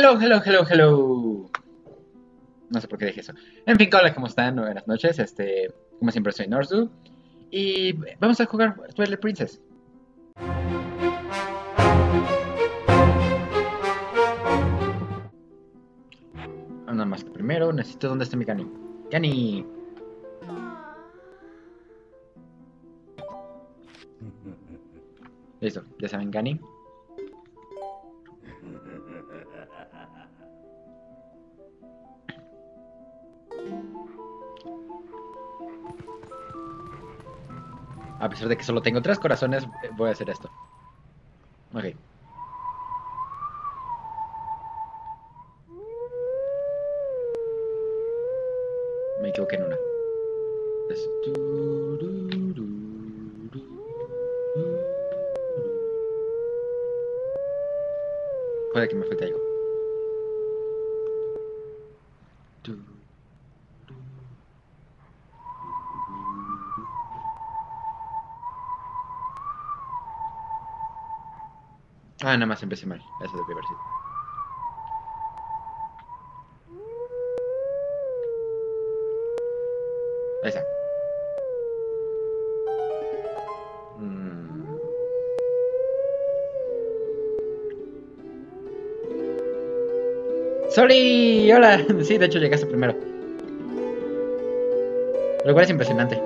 Hello, hello, hello, hello. No sé por qué dije eso. En fin, hola, ¿cómo están? Buenas noches. Este, como siempre soy Norzu. Y vamos a jugar Twilight Princess. Nada más que primero necesito dónde está mi Gani. Gani. Listo, ya saben, Gani. A pesar de que solo tengo tres corazones, eh, voy a hacer esto. Ok. Me equivoqué en una. Es que me falte algo. Ah, nada más empecé mal. Eso debe haber sido. Ahí está. Mm. ¡Sorry! ¡Hola! Sí, de hecho llegaste primero. Lo cual es impresionante.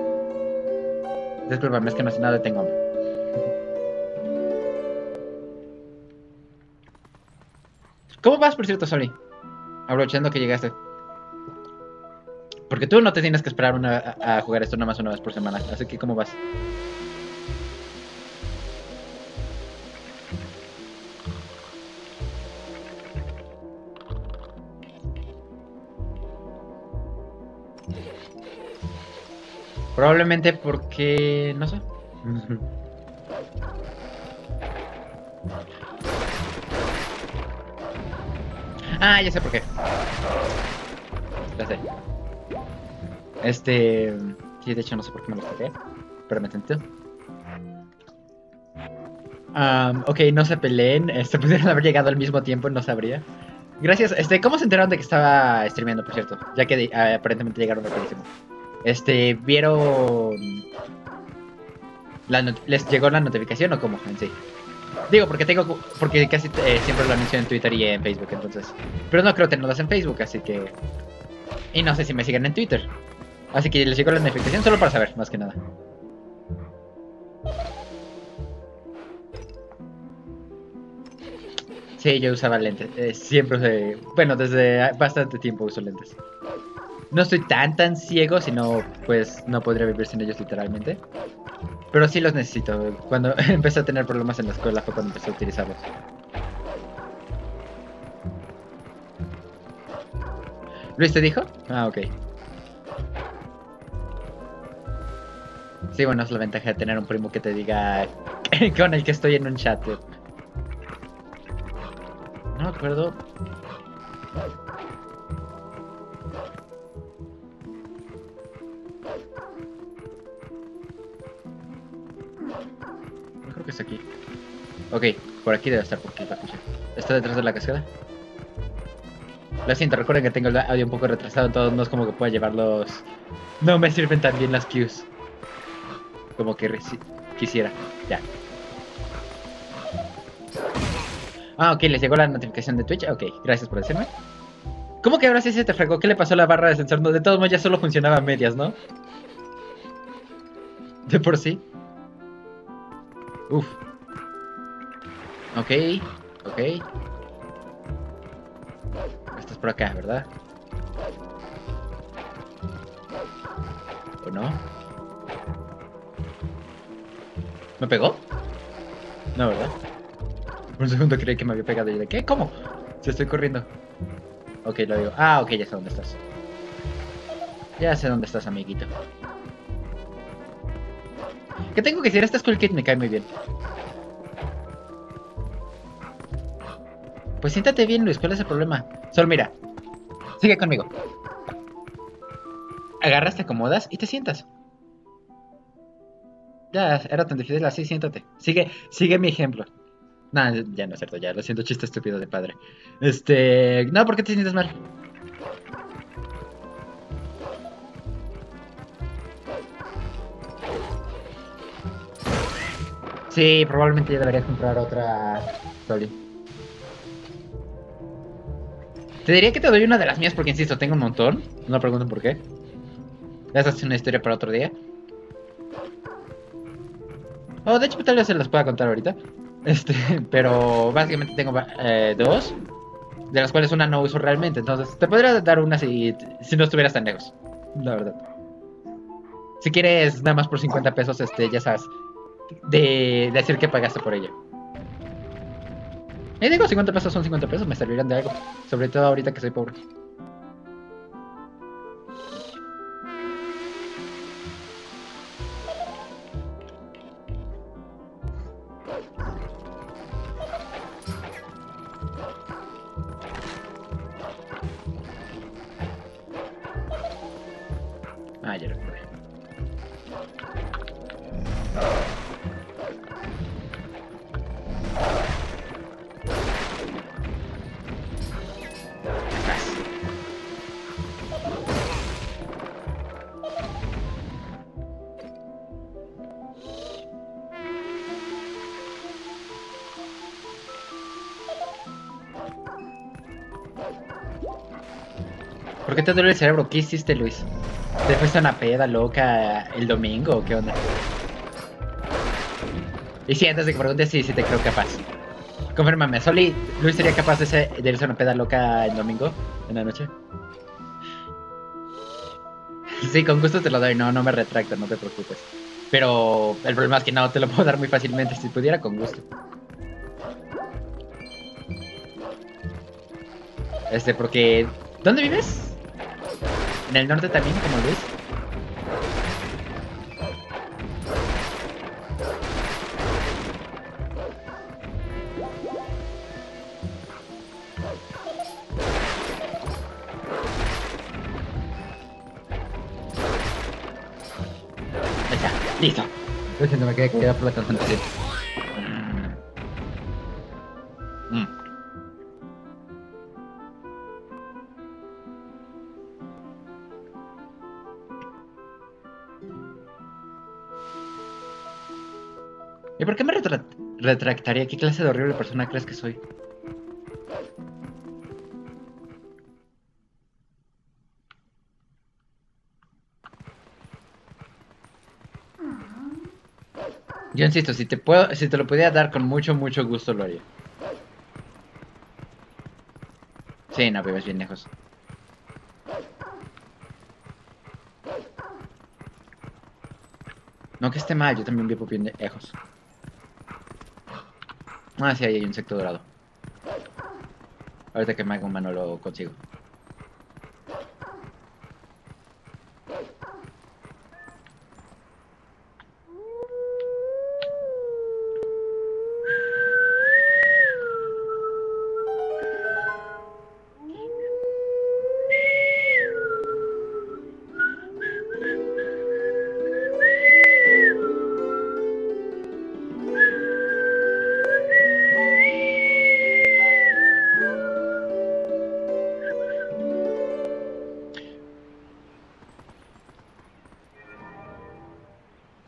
Disculpame, es que no sé nada, tengo hambre. ¿Cómo vas, por cierto, Sorry? Aprovechando que llegaste. Porque tú no te tienes que esperar una- a, a jugar esto nada más una vez por semana. Así que, ¿cómo vas? Probablemente porque... no sé. Ah, ya sé por qué. Ya sé. Este... Sí, de hecho no sé por qué me lo saqué. Pero me tenté. Am, ok, no se peleen. Este, pudieron haber llegado al mismo tiempo, no sabría. Gracias. Este, ¿cómo se enteraron de que estaba streameando, por cierto? Ya que eh, aparentemente llegaron rapidísimo. Este, ¿vieron... La ¿Les llegó la notificación o cómo en sí? Digo, porque tengo porque casi eh, siempre lo anuncio en Twitter y en Facebook, entonces. Pero no creo tenerlas en Facebook, así que. Y no sé si me siguen en Twitter. Así que les llegó la notificación solo para saber, más que nada. Sí, yo usaba lentes. eh, siempre usé- Bueno, desde bastante tiempo uso lentes. No estoy tan tan ciego, sino pues no podría vivir sin ellos literalmente. Pero sí los necesito. Cuando empecé a tener problemas en la escuela fue cuando empecé a utilizarlos. ¿Luis te dijo? Ah, ok. Sí, bueno, es la ventaja de tener un primo que te diga con el que estoy en un chat. No me acuerdo. Por aquí debe estar lo escuché. ¿Está detrás de la cascada? Lo siento, recuerden que tengo el audio un poco retrasado, entonces no es como que pueda llevarlos. No me sirven tan bien las cues. Como que quisiera. Ya. Ah, ok, les llegó la notificación de Twitch. Ok, gracias por decirme. ¿Cómo que ahora sí se te fregó? ¿Qué le pasó a la barra de sensor? No, de todos modos ya solo funcionaba a medias, ¿no? De por sí. Uf. Ok, ok. Esto es por acá, ¿verdad? ¿O no? ¿Me pegó? No, ¿verdad? Por un segundo creí que me había pegado y de ¿qué? ¿Cómo? Si estoy corriendo. Ok, lo digo. Ah, ok, ya sé dónde estás. Ya sé dónde estás, amiguito. ¿Qué tengo que decir? Esta Skull Kid me cae muy bien. Pues siéntate bien, Luis. ¿Cuál es el problema? Solo mira. Sigue conmigo. Agarras, te acomodas y te sientas. Ya, era tan difícil así, siéntate. Sigue, sigue mi ejemplo. No, ya no es cierto, ya lo siento, chiste estúpido de padre. Este. No, ¿por qué te sientes mal? Sí, probablemente ya deberías comprar otra Soli. Te diría que te doy una de las mías porque, insisto, tengo un montón. No pregunten por qué. Esa es una historia para otro día. Oh, de hecho, tal vez se las pueda contar ahorita. Este, pero básicamente tengo eh, dos, de las cuales una no uso realmente. Entonces, te podría dar una si, si no estuvieras tan lejos. La verdad. Si quieres nada más por 50 pesos, este, ya sabes, de, decir que pagaste por ella. Y digo, 50 pesos son 50 pesos, me servirán de algo. Sobre todo ahorita que soy pobre. Qué te duele el cerebro? ¿Qué hiciste, Luis? ¿Te fuiste una peda loca el domingo o qué onda? Y sí, antes de que preguntes, sí, sí te creo capaz. Confírmame, Soli, ¿Luis sería capaz de, ser, de irse a una peda loca el domingo, en la noche? Sí, con gusto te lo doy, no, no me retracto, no te preocupes. Pero el problema es que no te lo puedo dar muy fácilmente, si pudiera, con gusto. Este, porque... ¿Dónde vives? ¿En el norte también, como Luis? Ahí está, listo. Lo siento, me quedé quedado por la concentración. Retractaría? ¿Qué clase de horrible persona crees que soy? Yo insisto, si te puedo, si te lo pudiera dar con mucho, mucho gusto lo haría. Sí, no, vives bien lejos. No que esté mal, yo también vivo bien lejos. Ah, sí, ahí hay un insecto dorado. Ahorita que me haga un mano lo consigo.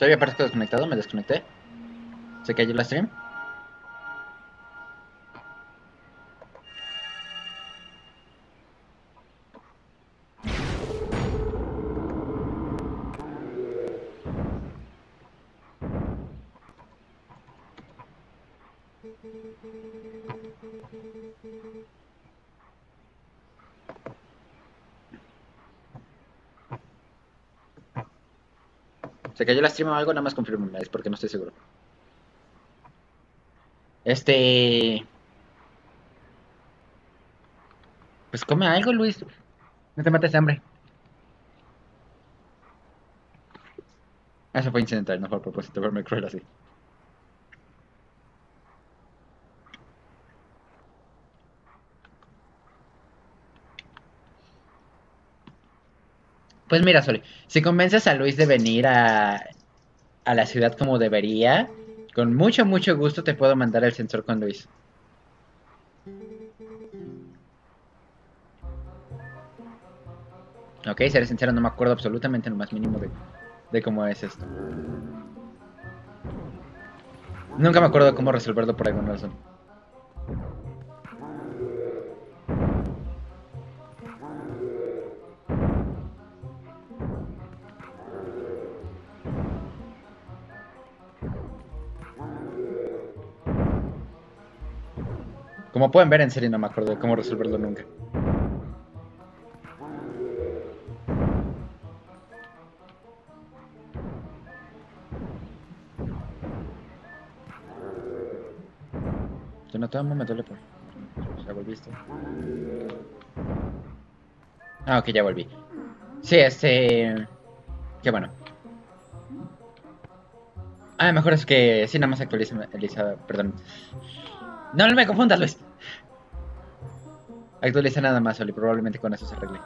Todavía parezco desconectado, me desconecté. Se cayó la stream. ¿Se cayó la stream o algo? Nada más confírmame, es porque no estoy seguro. Este... Pues come algo, Luis. No te mates de hambre. Eso fue incidental, no fue a propósito, verme cruel así. Pues mira, Soli, si convences a Luis de venir a, a la ciudad como debería, Con mucho, mucho gusto te puedo mandar el sensor con Luis. Ok, seré sincero, no me acuerdo absolutamente lo más mínimo de, de cómo es esto. Nunca me acuerdo cómo resolverlo por alguna razón. Como pueden ver, en serio no me acuerdo de cómo resolverlo nunca. Yo no tomo, me duele por... Ya volviste. Ah, ok, ya volví. Sí, este... Qué bueno. Ah, mejor es que... Sí, nada más actualiza... Elisa, perdón. No, no me confundas, Luis. Actualiza nada más, Oli. Probablemente con eso se arregle.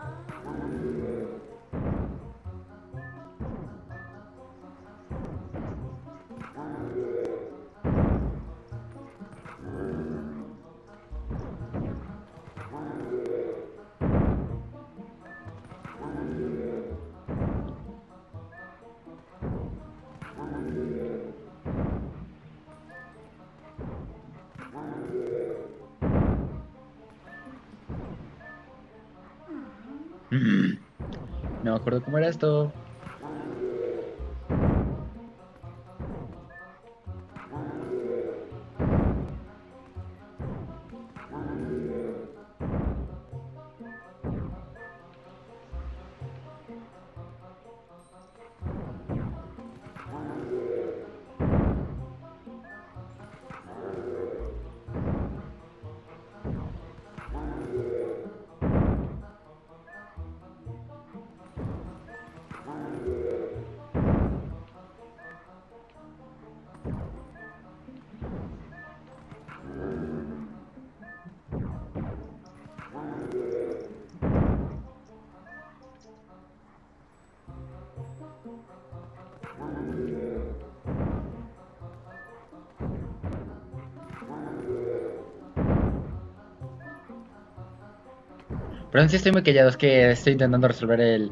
Perdón si estoy muy callado, es que estoy intentando resolver el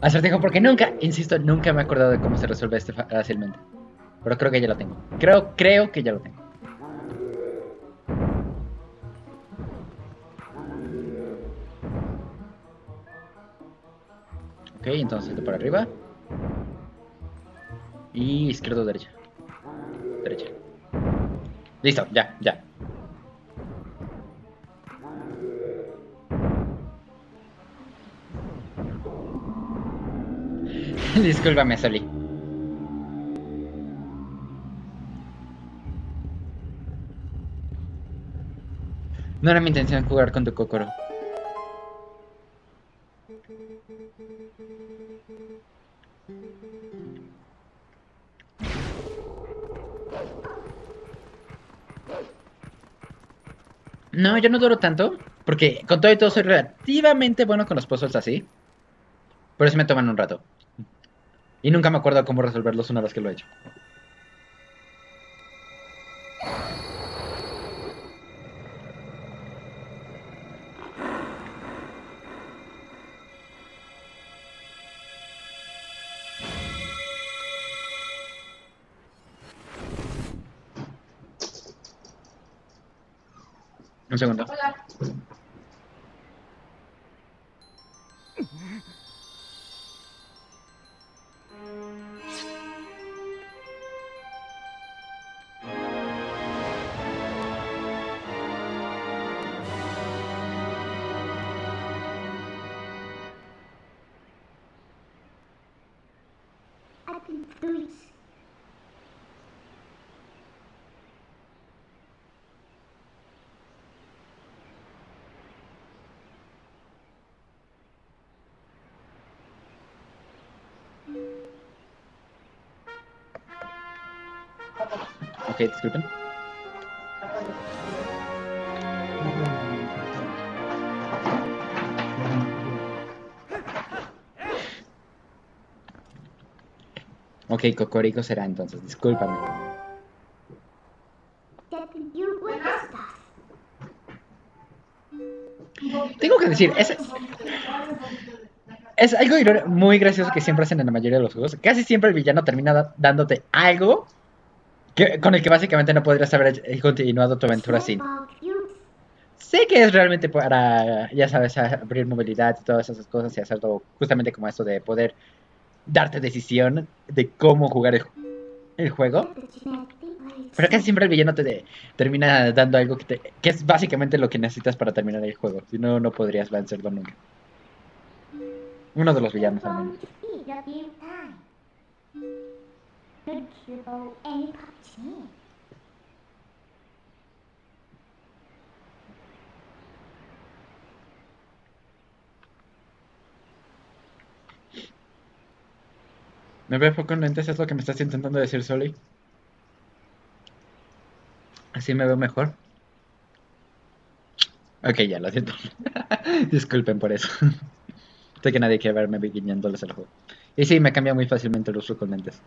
acertijo porque nunca, insisto, nunca me he acordado de cómo se resuelve este fácilmente. Pero creo que ya lo tengo. Creo, creo que ya lo tengo. Ok, entonces de por arriba. Y izquierdo, derecha. Derecha. Listo, ya, ya. Discúlpame, Soli. No era mi intención jugar con tu Kokoro. No, yo no duro tanto, porque con todo y todo soy relativamente bueno con los puzzles así. Por eso me toman un rato. Y nunca me acuerdo cómo resolverlos una vez que lo he hecho. Un segundo. Ok, disculpen. Ok, Cocorico será entonces, discúlpame. Tengo que decir, es, es algo muy gracioso que siempre hacen en la mayoría de los juegos. Casi siempre el villano termina dándote algo con el que básicamente no podrías haber continuado tu aventura sin. Sé que es realmente para, ya sabes, abrir movilidad y todas esas cosas y hacerlo justamente como esto de poder darte decisión de cómo jugar el, juego. Pero casi siempre el villano te de- termina dando algo que, te- que es básicamente lo que necesitas para terminar el juego. Si no, no podrías vencerlo nunca. Uno de los villanos al. Name. ¿Me veo con lentes? ¿Es lo que me estás intentando decir, Soli? ¿Así me veo mejor? Ok, ya, lo siento. Disculpen por eso. sé que nadie quiere verme guiñándoles el juego. Y sí, me cambia muy fácilmente el uso con lentes.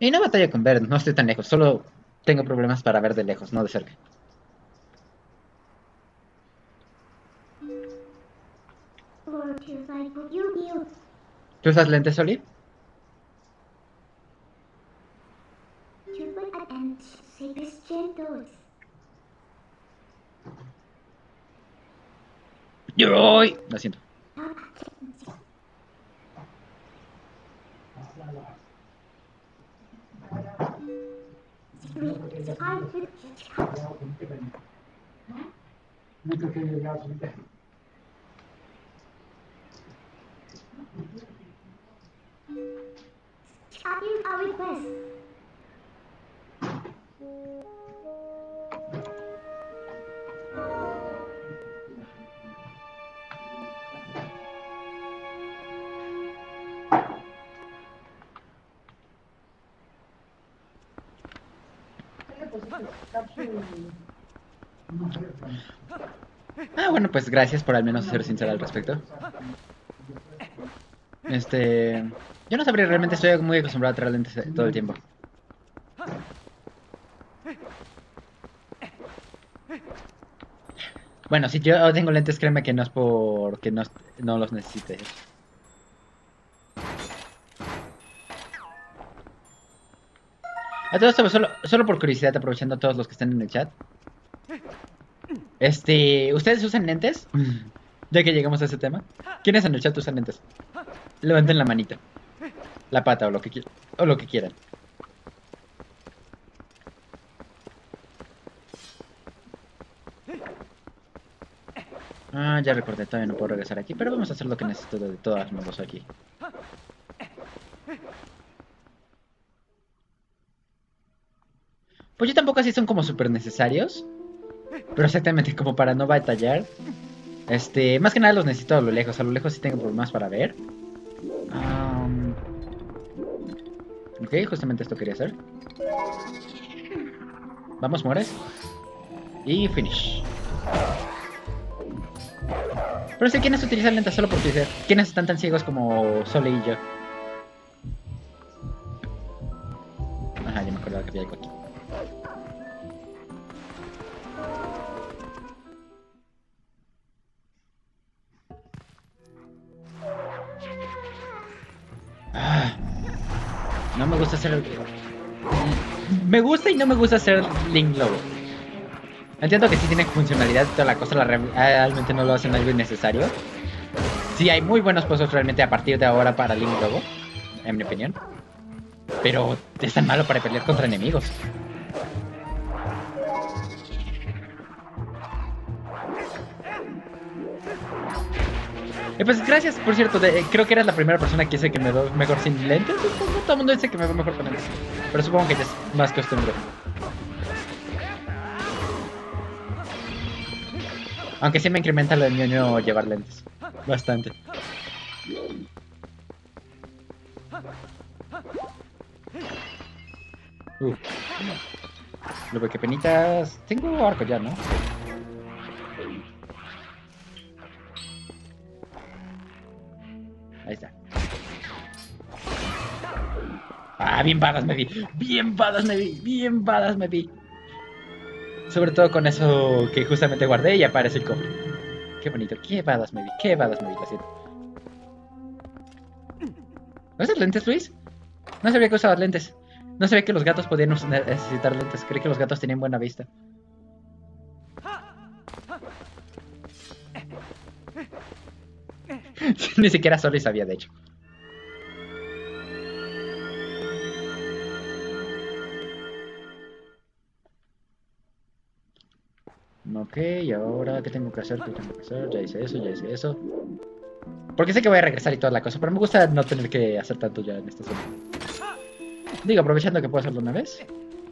Y no batalla con ver, no estoy tan lejos, solo tengo problemas para ver de lejos, no de cerca. ¿Tú usas lentes, six gentos. ¡Yoy! Lo siento. Are you a request? Ah, bueno, pues gracias por al menos ser sincera al respecto. Este. Yo no sabría, realmente estoy muy acostumbrado a traer lentes todo el tiempo. Bueno, si yo tengo lentes, créeme que no es porque no, no los necesite. A todo esto, solo, solo por curiosidad, aprovechando a todos los que están en el chat. Este, ¿ustedes usan lentes? Ya que llegamos a ese tema. ¿Quiénes en el chat usan lentes? Levanten la manita. La pata o lo que. O lo que quieran. Ah, ya recordé, todavía no puedo regresar aquí, pero vamos a hacer lo que necesito de todos modos aquí. Pues yo tampoco así son como súper necesarios. Pero exactamente como para no batallar. Este, más que nada los necesito a lo lejos. A lo lejos sí tengo problemas para ver. Am, ok, justamente esto quería hacer. Vamos, mueres. Y finish. Pero sé quiénes utilizan lentes solo por utilizar. ¿Quiénes están tan ciegos como Sole y yo? Ajá, ya me acordaba que había algo aquí. Me gusta y no me gusta hacer Link Lobo. Entiendo que sí tiene funcionalidad toda la cosa, la re- realmente no lo hacen algo innecesario. Sí, hay muy buenos puestos realmente a partir de ahora para Link Lobo, en mi opinión. Pero es tan malo para pelear contra enemigos. Eh, pues gracias, por cierto, eh, creo que eres la primera persona que dice que me veo mejor sin lentes. Supongo, todo el mundo dice que me veo mejor con lentes. Pero supongo que ya es más costumbre. Aunque sí me incrementa lo de ñoño llevar lentes. Bastante. Uh. Lo que penitas. Tengo arco ya, ¿no? Ahí está. Ah, bien badas me vi. Bien badas me vi. Bien badas me vi. Sobre todo con eso que justamente guardé y aparece el cofre. Qué bonito. Qué badas me vi. Qué badas me vi. Lo siento. ¿No usas lentes, Luis? No sabía que usabas lentes. No sabía que los gatos podían necesitar lentes. Creí que los gatos tenían buena vista. Ni siquiera Soli sabía, de hecho. Ok, y ahora, ¿qué tengo que hacer? ¿Qué tengo que hacer? Ya hice eso, ya hice eso. Porque sé que voy a regresar y toda la cosa, pero me gusta no tener que hacer tanto ya en esta zona. Digo, aprovechando que puedo hacerlo una vez.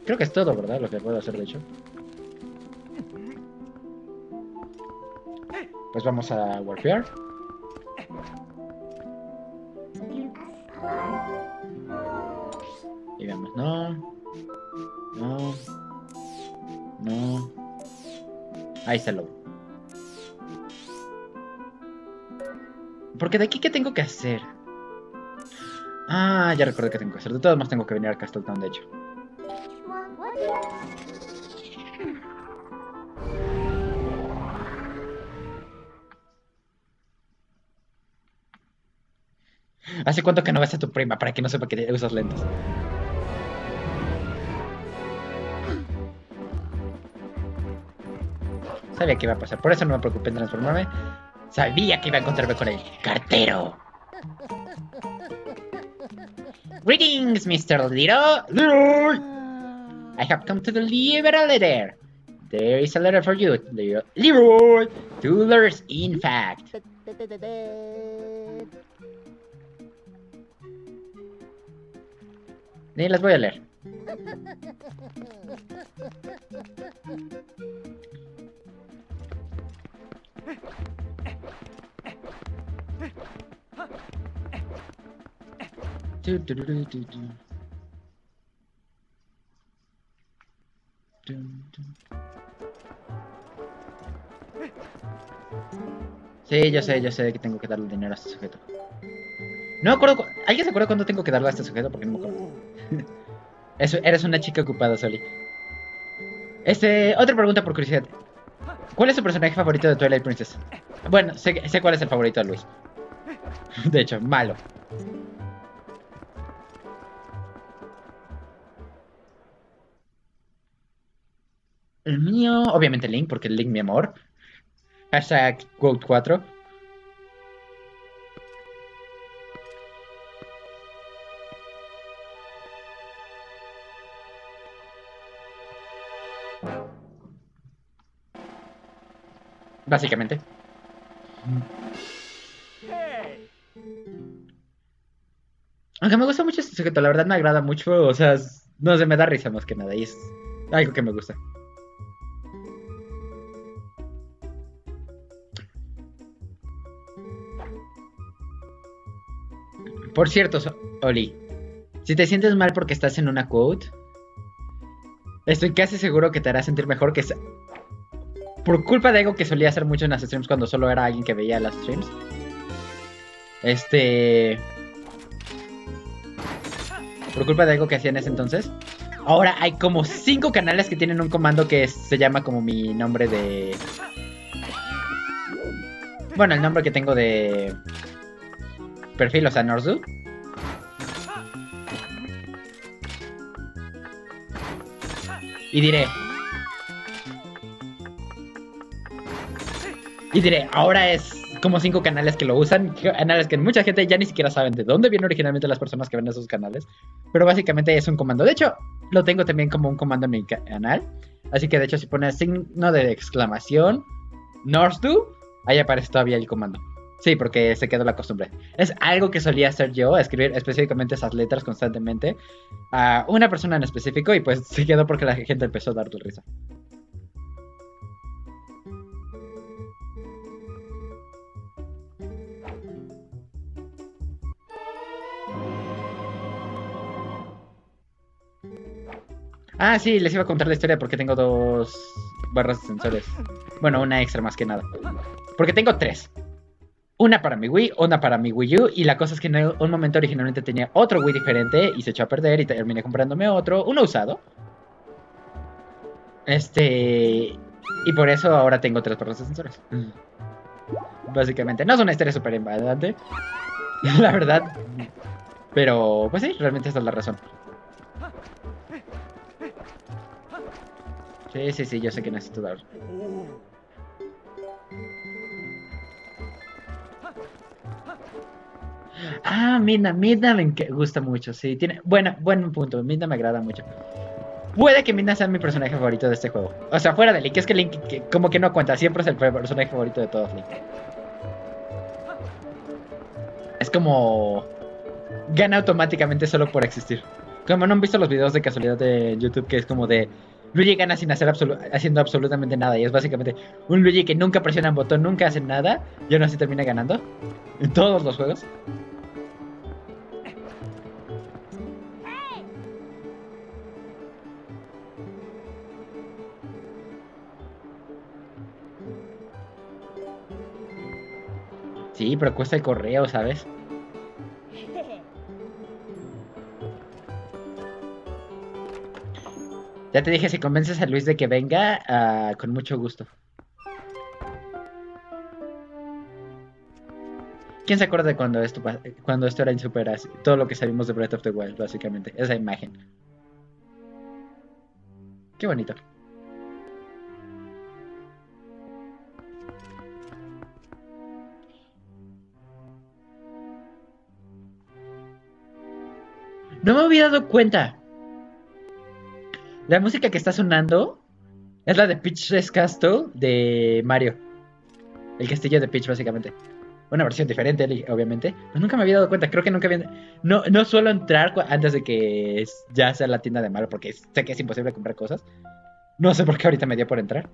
Creo que es todo, ¿verdad? Lo que puedo hacer, de hecho. Pues vamos a warpear. Veamos, no. No. No. Ahí está el lobo. Porque de aquí, ¿qué tengo que hacer? Ah, ya recordé qué tengo que hacer. De todos modos tengo que venir al Castletown, de hecho. ¿Hace cuánto que no ves a tu prima para que no sepa que te- usas lentes? Sabía que iba a pasar, por eso no me preocupé en transformarme. Sabía que iba a encontrarme con el cartero. Greetings, Mr. Little. Leroy. I have come to deliver a letter. There is a letter for you, Leroy. Leroy. Two in fact. Ni las voy a leer. Sí, yo sé, yo sé que tengo que darle dinero a este sujeto. No me acuerdo. cu- ¿Alguien se acuerda cuándo tengo que darle a este sujeto? Porque no me acuerdo. Eso, eres una chica ocupada, Soli. Este, otra pregunta por curiosidad. ¿Cuál es tu personaje favorito de Twilight Princess? Bueno, sé, sé cuál es el favorito de Luis. De hecho, malo. El mío, obviamente Link, porque Link mi amor. Hashtag quote 4. Básicamente. Aunque me gusta mucho este sujeto, la verdad me agrada mucho, o sea, no sé, me da risa más que nada y es algo que me gusta. Por cierto, Oli, si te sientes mal porque estás en una quote, estoy casi seguro que te hará sentir mejor que... Por culpa de algo que solía hacer mucho en las streams cuando solo era alguien que veía las streams. Este... Por culpa de algo que hacía en ese entonces. Ahora hay como cinco canales que tienen un comando que se llama como mi nombre de... Bueno, el nombre que tengo de perfil, o sea, Norzu. Y diré. Y diré, ahora es como cinco canales que lo usan, canales que mucha gente ya ni siquiera saben de dónde vienen originalmente las personas que ven esos canales, pero básicamente es un comando. De hecho, lo tengo también como un comando en mi ca- canal, así que de hecho si pones signo de exclamación, Northdo, ahí aparece todavía el comando. Sí, porque se quedó la costumbre. Es algo que solía hacer yo, escribir específicamente esas letras constantemente a una persona en específico y pues se quedó porque la gente empezó a dar risa. Ah, sí, les iba a contar la historia porque tengo dos barras de sensores. Bueno, una extra más que nada. Porque tengo tres. Una para mi Wii, una para mi Wii U. Y la cosa es que en un momento originalmente tenía otro Wii diferente y se echó a perder y terminé comprándome otro, uno usado. Este. Y por eso ahora tengo tres perros de sensores. Básicamente. No es una historia súper embadante. La verdad. Pero, pues sí, realmente esta es la razón. Sí, sí, sí, yo sé que necesito dar. Ah, Midna, Midna me gusta mucho, sí, tiene, bueno, buen punto, Midna me agrada mucho. Puede que Midna sea mi personaje favorito de este juego. O sea, fuera de Link, es que Link como que no cuenta, siempre es el personaje favorito de todos Link. Es como gana automáticamente solo por existir. Como no han visto los videos de casualidad de YouTube que es como de Luigi gana sin hacer haciendo absolutamente nada y es básicamente un Luigi que nunca presiona un botón, nunca hace nada y aún así termina ganando en todos los juegos. Sí, pero cuesta el correo, ¿sabes? Ya te dije, si convences a Luis de que venga, ah, con mucho gusto. ¿Quién se acuerda de cuando esto, cuando esto era en Super así? Todo lo que sabemos de Breath of the Wild, básicamente. Esa imagen. Qué bonito. No me había dado cuenta. La música que está sonando es la de Peach's Castle de Mario. El castillo de Peach, básicamente. Una versión diferente, obviamente. Nunca me había dado cuenta. Creo que nunca había. No, no suelo entrar antes de que ya sea la tienda de Mario, porque sé que es imposible comprar cosas. No sé por qué ahorita me dio por entrar.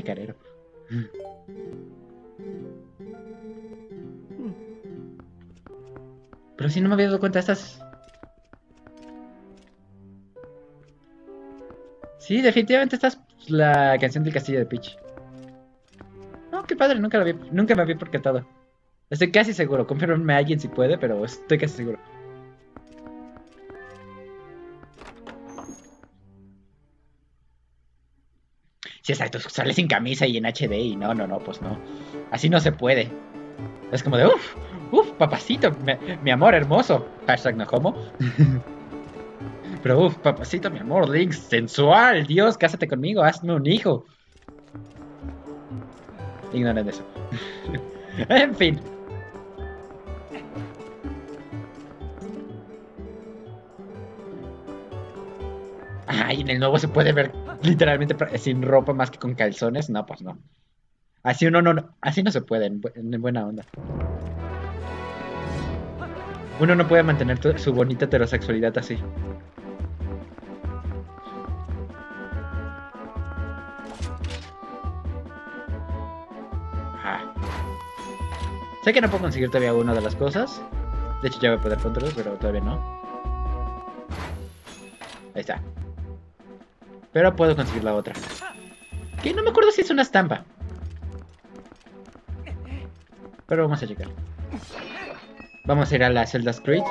Pinche carero. Pero si no me había dado cuenta, estas. Sí, definitivamente esta es la canción del castillo de Peach. No, qué padre, nunca, la nunca me había percatado. Estoy casi seguro, confírmame a alguien si puede, pero estoy casi seguro. Sí, exacto, sale sin camisa y en HD y no, no, no, pues no. Así no se puede. Es como de, uff, uff, papacito, mi, mi amor hermoso. Hashtag no homo. Pero uff, papacito, mi amor, Link, sensual, Dios, cásate conmigo, hazme un hijo. Ignoren eso. en fin. Ay, en el nuevo se puede ver literalmente sin ropa más que con calzones. No, pues no. Así uno no, no- así no se puede en, en buena onda. Uno no puede mantener su bonita heterosexualidad así. Sé que no puedo conseguir todavía una de las cosas. De hecho, ya voy a poder controlar, pero todavía no. Ahí está. Pero puedo conseguir la otra. Que no me acuerdo si es una estampa. Pero vamos a checar. Vamos a ir a la Zelda Street.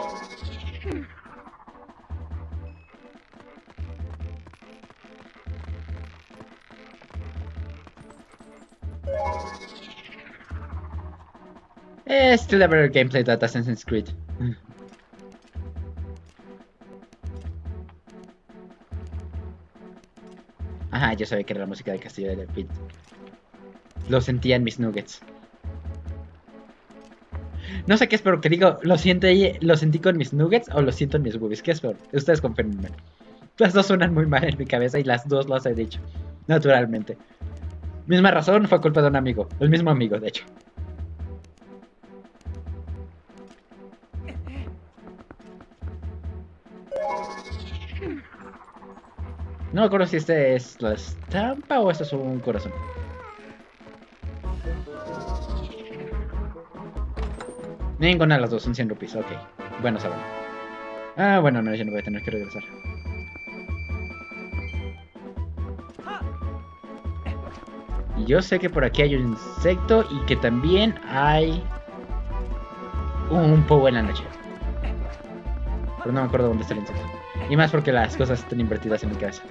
Eh, still a better gameplay that Assassin's Creed. Ajá, yo sabía que era la música del castillo de Pit. Lo sentía en mis nuggets. No sé qué es peor, que digo, ¿lo, siente, ¿lo sentí con mis nuggets o lo siento en mis boobies? ¿Qué es peor? Ustedes confirmen. Las dos suenan muy mal en mi cabeza y las dos las he dicho. Naturalmente. Misma razón, fue culpa de un amigo. El mismo amigo, de hecho. No me acuerdo si este es la estampa o esto es un corazón. Ninguna de las dos son 100 rupees, ok. Bueno, saben. Ah, bueno, no, yo no voy a tener que regresar. Y yo sé que por aquí hay un insecto y que también hay un poco en la noche. Pero no me acuerdo dónde está el insecto. Y más porque las cosas están invertidas en mi cabeza.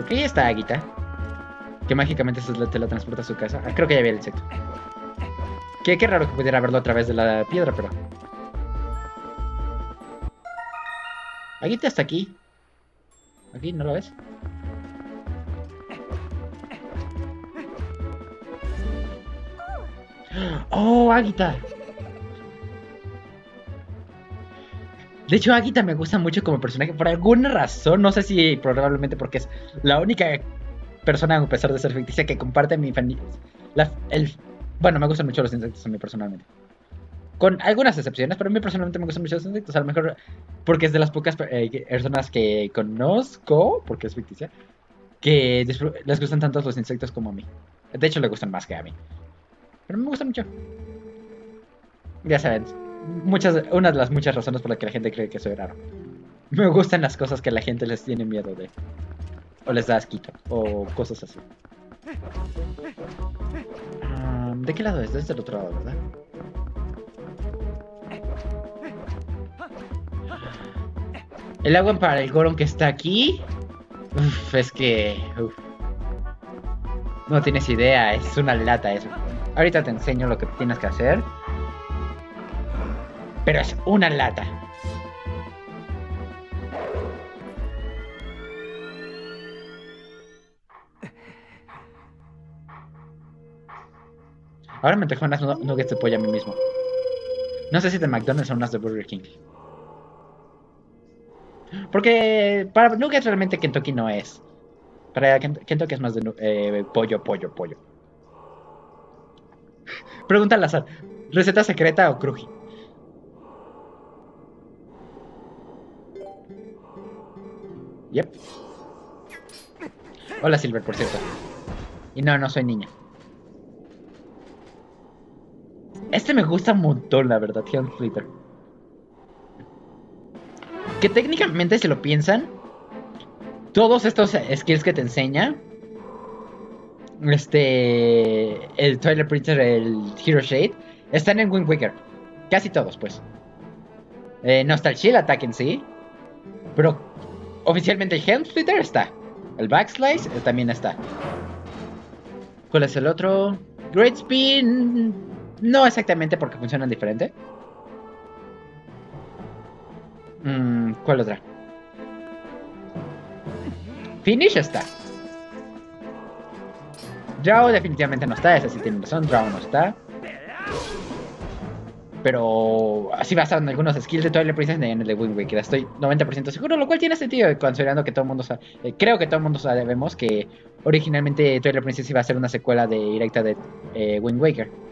¿Por qué ahí está Aguita? Que mágicamente se la teletransporta a su casa. Ah, creo que ya había el insecto. Qué, qué raro que pudiera verlo a través de la piedra, pero... Aguita está aquí. Aquí, ¿no lo ves? ¡Oh, Aguita! De hecho, Aguita me gusta mucho como personaje por alguna razón. No sé si probablemente porque es la única persona, a pesar de ser ficticia, que comparte mi. El, bueno, me gustan mucho los insectos a mí personalmente. Con algunas excepciones, pero a mí personalmente me gustan mucho los insectos. A lo mejor porque es de las pocas eh, personas que conozco, porque es ficticia, que les gustan tanto los insectos como a mí. De hecho, le gustan más que a mí. Pero me gusta mucho. Ya saben, muchas, una de las muchas razones por las que la gente cree que soy raro. Me gustan las cosas que la gente les tiene miedo de. O les da asquito. O cosas así. Um, ¿De qué lado es? Desde el otro lado, ¿verdad? El agua para el Goron que está aquí. Uf, es que. No tienes idea, es una lata eso. Ahorita te enseño lo que tienes que hacer. Pero es una lata. Ahora me dejo unas nuggets de pollo a mí mismo. No sé si de McDonald's o unas de Burger King. Porque para nuggets realmente Kentucky no es. Para Kentucky es más de eh, pollo, pollo, pollo. Pregunta al azar. ¿Receta secreta o cruji? Yep. Hola Silver, por cierto. Y no, no soy niña. Este me gusta un montón, la verdad, John Flitter. Que técnicamente, si lo piensan, todos estos skills que te enseña, este, el Twilight Princess, el Hero Shade, están en Wind Waker. Casi todos, pues. Eh, no está el Shield Attack en sí, pero oficialmente el Helm Splitter está. El Backslice eh, también está. ¿Cuál es el otro? Great Spin. No exactamente porque funcionan diferente. Mm, ¿Cuál otra? Finish está. Draw definitivamente no está, esa sí tiene razón, Draw no está. Pero así basado en algunos skills de Twilight Princess en el de Wind Waker. Estoy 90% seguro, lo cual tiene sentido considerando que todo el mundo sabe, eh, creo que todo el mundo sabemos que originalmente Twilight Princess iba a ser una secuela de, directa de eh, Wind Waker.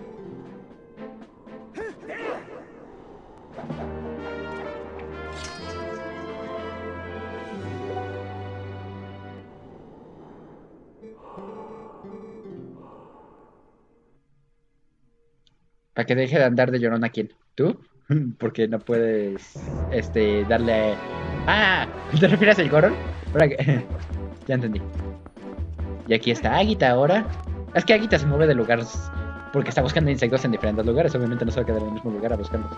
Para que deje de andar de llorón quién. ¿Tú? Porque no puedes este darle. ¡Ah! ¿Te refieres al Goron? ya entendí. Y aquí está Aguita ahora. Es que Aguita se mueve de lugares. Porque está buscando insectos en diferentes lugares. Obviamente no se va a quedar en el mismo lugar a buscarlos.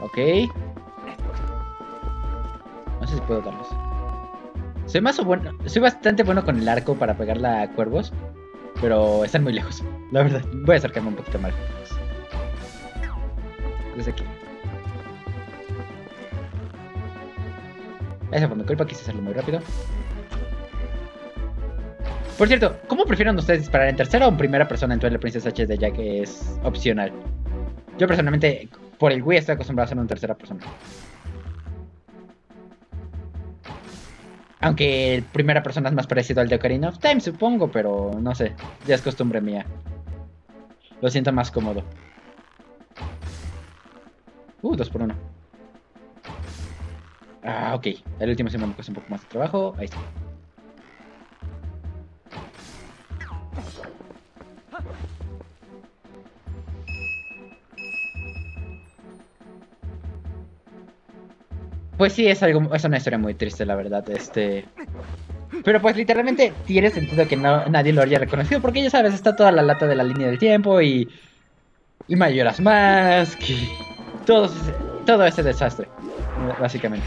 Ok. No sé si puedo darlos. Soy más o bueno. Soy bastante bueno con el arco para pegarla a cuervos. Pero están muy lejos. La verdad. Voy a acercarme un poquito más. Desde aquí. Ese fue mi culpa, quise hacerlo muy rápido. Por cierto, ¿cómo prefieren ustedes disparar en tercera o en primera persona en Twilight Princess HD ya que es opcional? Yo personalmente, por el Wii estoy acostumbrado a hacerlo en tercera persona. Aunque el primera persona es más parecido al de Ocarina of Time, supongo, pero no sé, ya es costumbre mía. Lo siento más cómodo. Uh, dos por uno. Ah, ok. El último se me cuesta un poco más de trabajo. Ahí está. Pues sí, es algo, es una historia muy triste, la verdad. Este. Pero pues literalmente tiene sentido que no, nadie lo haya reconocido, porque ya sabes, está toda la lata de la línea del tiempo y. Y Mayoras más, que. Todo, todo ese desastre, básicamente.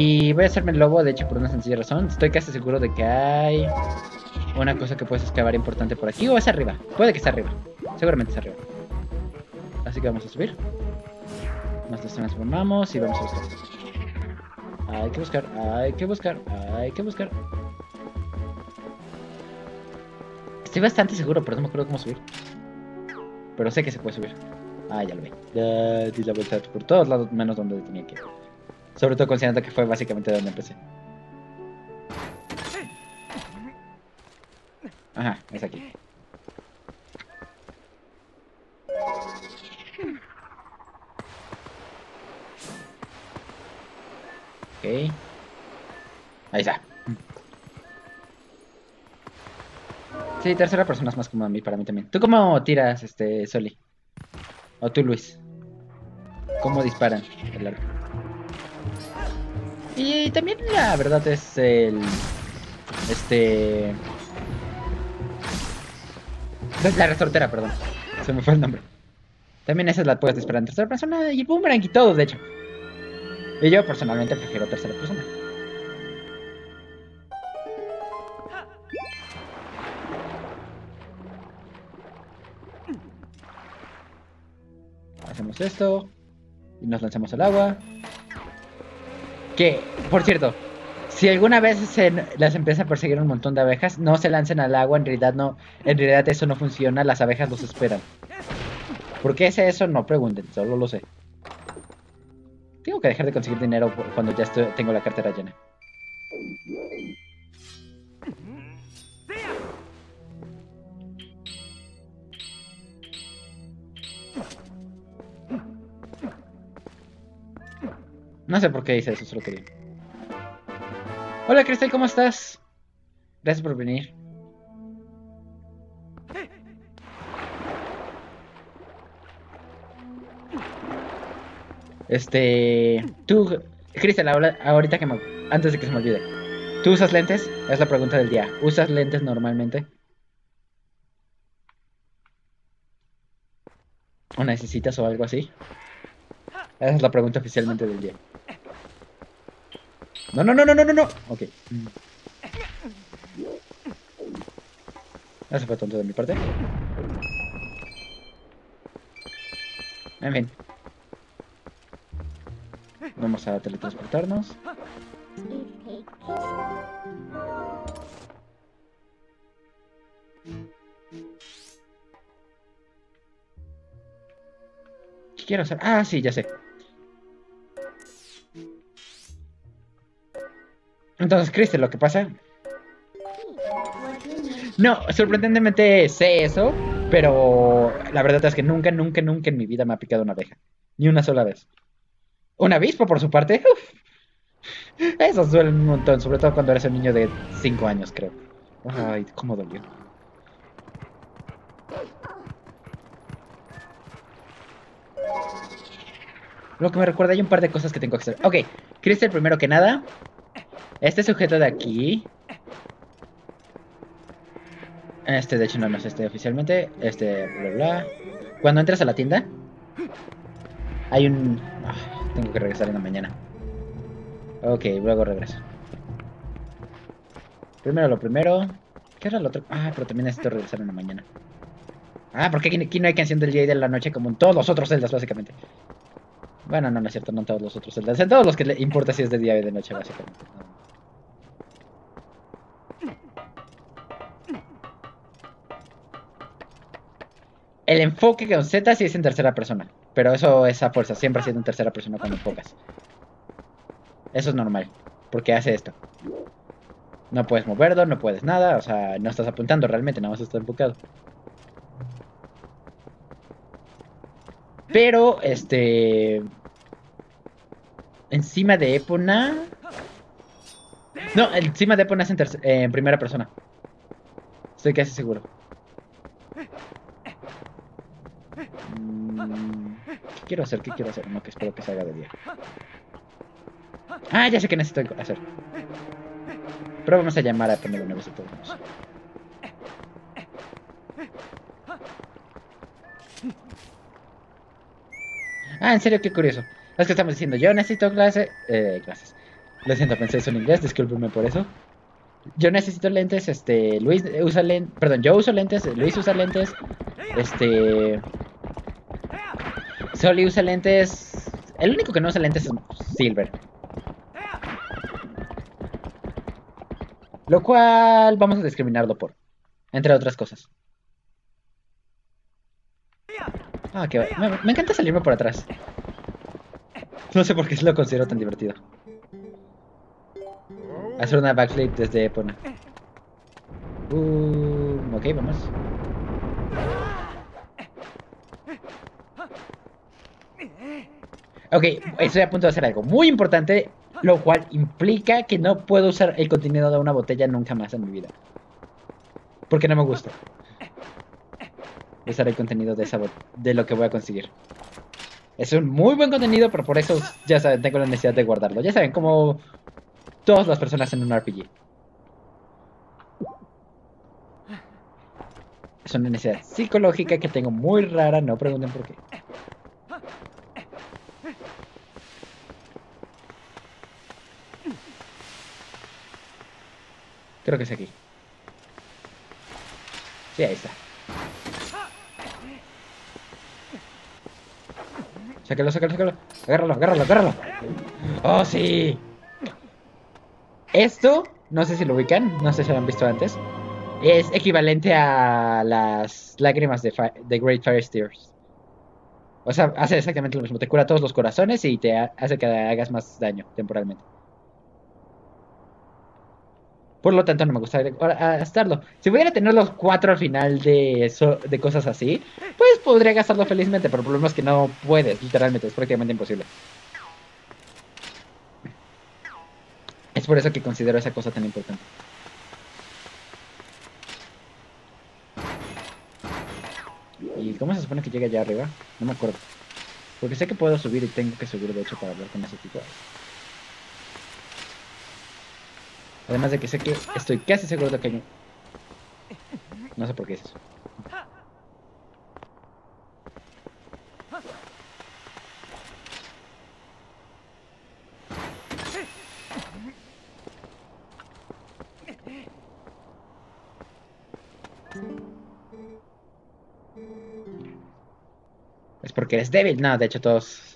Y voy a hacerme el lobo, de hecho, por una sencilla razón. Estoy casi seguro de que hay una cosa que puedes excavar importante por aquí. O es arriba. Puede que sea arriba. Seguramente es arriba. Así que vamos a subir. Nos transformamos y vamos a buscar. Hay que buscar, hay que buscar, hay que buscar. Estoy bastante seguro, pero no me acuerdo cómo subir. Pero sé que se puede subir. Ah, ya lo vi. Ya di la vuelta por todos lados, menos donde tenía que ir. Sobre todo considerando que fue básicamente donde empecé. Ajá, es aquí. Ok. Ahí está. Sí, tercera persona es más cómoda a mí, para mí también. ¿Tú cómo tiras, este, Soli? O tú, Luis. ¿Cómo disparan el arco? Y también la verdad es el... Este... La resortera, perdón. Se me fue el nombre. También esa la puedes disparar en tercera persona y boomerang y todo, de hecho. Y yo personalmente prefiero tercera persona. Hacemos esto. Y nos lanzamos al agua. Que, por cierto, si alguna vez se las empieza a perseguir un montón de abejas, no se lancen al agua, en realidad no, en realidad eso no funciona, las abejas los esperan. ¿Por qué es eso? No pregunten, solo lo sé. Tengo que dejar de conseguir dinero cuando ya tengo la cartera llena. No sé por qué dice eso, solo quería. Hola Cristel, ¿cómo estás? Gracias por venir. Este. Tú, Cristel, ahorita que me. Antes de que se me olvide. ¿Tú usas lentes? Es la pregunta del día. ¿Usas lentes normalmente? ¿O necesitas o algo así? Esa es la pregunta oficialmente del día. No, no, no, no, no, no, no. Ok. Eso fue tonto de mi parte. En. Vamos a teletransportarnos. ¿Qué quiero hacer? Ah, sí, ya sé. Entonces, Kristen, lo que pasa... No, sorprendentemente sé eso, pero la verdad es que nunca, nunca, nunca en mi vida me ha picado una abeja. Ni una sola vez. Un avispo, por su parte. Eso duele un montón, sobre todo cuando eres un niño de 5 años, creo. Ay, cómo dolió. Lo que me recuerda hay un par de cosas que tengo que hacer. Ok, Kristen, primero que nada, este sujeto de aquí. Este, de hecho, no, no es este oficialmente. Este, bla, bla. Cuando entras a la tienda, hay un. Ah, tengo que regresar en la mañana. Ok, luego regreso. Primero lo primero. ¿Qué era lo otro? Ah, pero también necesito regresar en la mañana. Ah, porque aquí, no hay canción del día y de la noche como en todos los otros celdas, básicamente. Bueno, no, no es cierto, no todos los otros celdas. En todos los que le importa si es de día y de noche, básicamente. El enfoque con Z sí es en tercera persona. Pero eso es a fuerza. Siempre ha sido en tercera persona cuando enfocas. Eso es normal. Porque hace esto. No puedes moverlo, no puedes nada. O sea, no estás apuntando realmente, nada más estás enfocado. Pero, este... cima de Epona. No, el cima de Epona es en, en primera persona. Estoy casi seguro. ¿Qué quiero hacer? ¿Qué quiero hacer? No, que espero que se haga de día. Ah, ya sé qué necesito hacer. Pero vamos a llamar a de una vez todos. Ah, en serio, qué curioso. Es que estamos diciendo, yo necesito clase, eh, clases. Lo siento, pensé eso en inglés, discúlpenme por eso. Yo necesito lentes, este, Luis usa lentes, perdón, yo uso lentes, Luis usa lentes, este, Soli usa lentes, el único que no usa lentes es Silver. Lo cual vamos a discriminarlo por, entre otras cosas. Ah, qué me, me encanta salirme por atrás. No sé por qué lo considero tan divertido. Hacer una backflip desde Epona. Uh, ok, vamos. Ok, estoy a punto de hacer algo muy importante, lo cual implica que no puedo usar el contenido de una botella nunca más en mi vida. Porque no me gusta. Usar el contenido de esa de lo que voy a conseguir. Es un muy buen contenido, pero por eso, ya saben, tengo la necesidad de guardarlo. Ya saben, como todas las personas en un RPG. Es una necesidad psicológica que tengo muy rara, no pregunten por qué. Creo que es aquí. Sí, ahí está. Sácalo, sácalo, sácalo. Agárralo, agárralo, agárralo. ¡Oh, sí! Esto, no sé si lo ubican, no sé si lo han visto antes. Es equivalente a las lágrimas de, Great Fire Tears. O sea, hace exactamente lo mismo. Te cura todos los corazones y te ha- hace que hagas más daño temporalmente. Por lo tanto, no me gustaría gastarlo. Si pudiera tener los cuatro al final de, eso, de cosas así, pues podría gastarlo felizmente. Pero el problema es que no puedes, literalmente. Es prácticamente imposible. Es por eso que considero esa cosa tan importante. ¿Y cómo se supone que llega allá arriba? No me acuerdo. Porque sé que puedo subir y tengo que subir de hecho para hablar con ese tipo. Además de que sé que estoy casi seguro de que hay. No sé por qué es eso. Es porque eres débil. No, de hecho todos...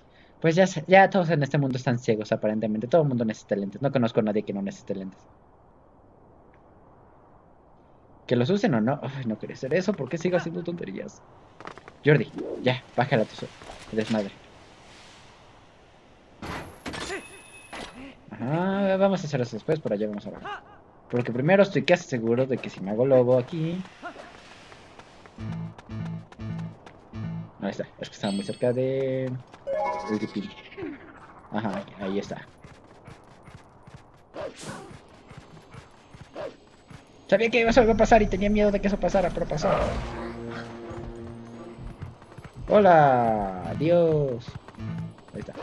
Pues ya, ya todos en este mundo están ciegos aparentemente. Todo el mundo necesita lentes. No conozco a nadie que no necesite lentes. Que los usen o no. Ay, no quería hacer eso. ¿Por qué sigo haciendo tonterías? Jordi, ya, bájala tu desmadre. Ajá, vamos a hacer eso después, por allá vamos a ver. Porque primero estoy casi seguro de que si me hago lobo aquí... Ahí está, es que estaba muy cerca de... El. Ajá, ahí está. Sabía que iba a pasar y tenía miedo de que eso pasara, pero pasó. Hola, adiós. Ahí está.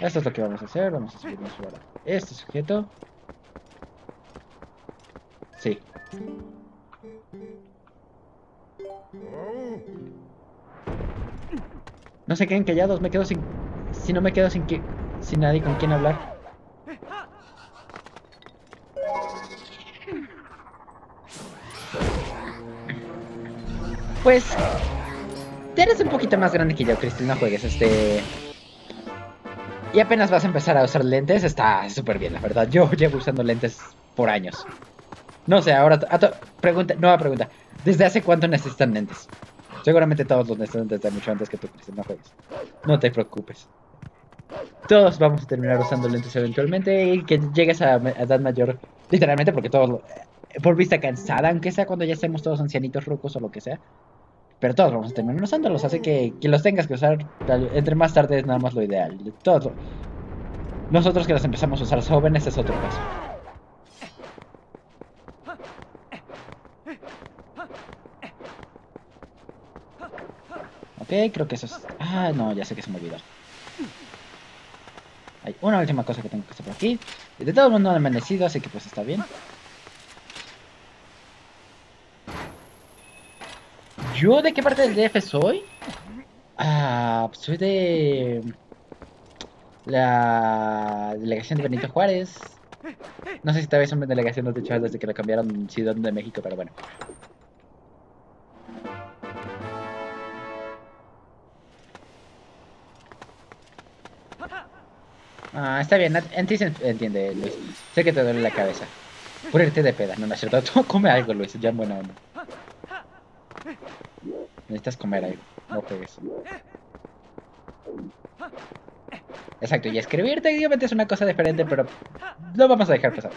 Esto es lo que vamos a hacer. Vamos a subirnos ahora. Este sujeto. Sí. No se queden callados, me quedo sin. Si no me quedo sin que. sin nadie con quien hablar. Pues. Ya eres un poquito más grande que yo, Cristel, no juegues este. Y apenas vas a empezar a usar lentes, está súper bien, la verdad. Yo llevo usando lentes por años. No sé, ahora. pregunta, nueva pregunta. ¿Desde hace cuánto necesitan lentes? Seguramente todos los necesitan desde mucho antes que tú, Cristel, no juegues. No te preocupes. Todos vamos a terminar usando lentes eventualmente y que llegues a, edad mayor, literalmente, porque todos, lo- por vista cansada, aunque sea cuando ya estemos todos ancianitos rucos o lo que sea, Pero todos vamos a terminar usándolos, así que que los tengas que usar entre más tarde es nada más lo ideal. Todos. Nosotros que los empezamos a usar jóvenes es otro caso. Ok, creo que eso es... Ah, no, ya sé que se me olvidó. Hay una última cosa que tengo que hacer por aquí. De todo el mundo han amanecido, así que pues está bien. ¿Yo de qué parte del DF soy? Ah, soy de... La delegación de Benito Juárez. No sé si todavía son delegación de hecho desde que lo cambiaron Ciudad de México, pero bueno. Ah, está bien, entiende, Luis. Sé que te duele la cabeza. Por irte de peda, no, no es cierto. Tú come algo, Luis, ya en buena onda. Necesitas comer algo, no pegues. Exacto, y escribir técnicamente es una cosa diferente, pero lo vamos a dejar pasar.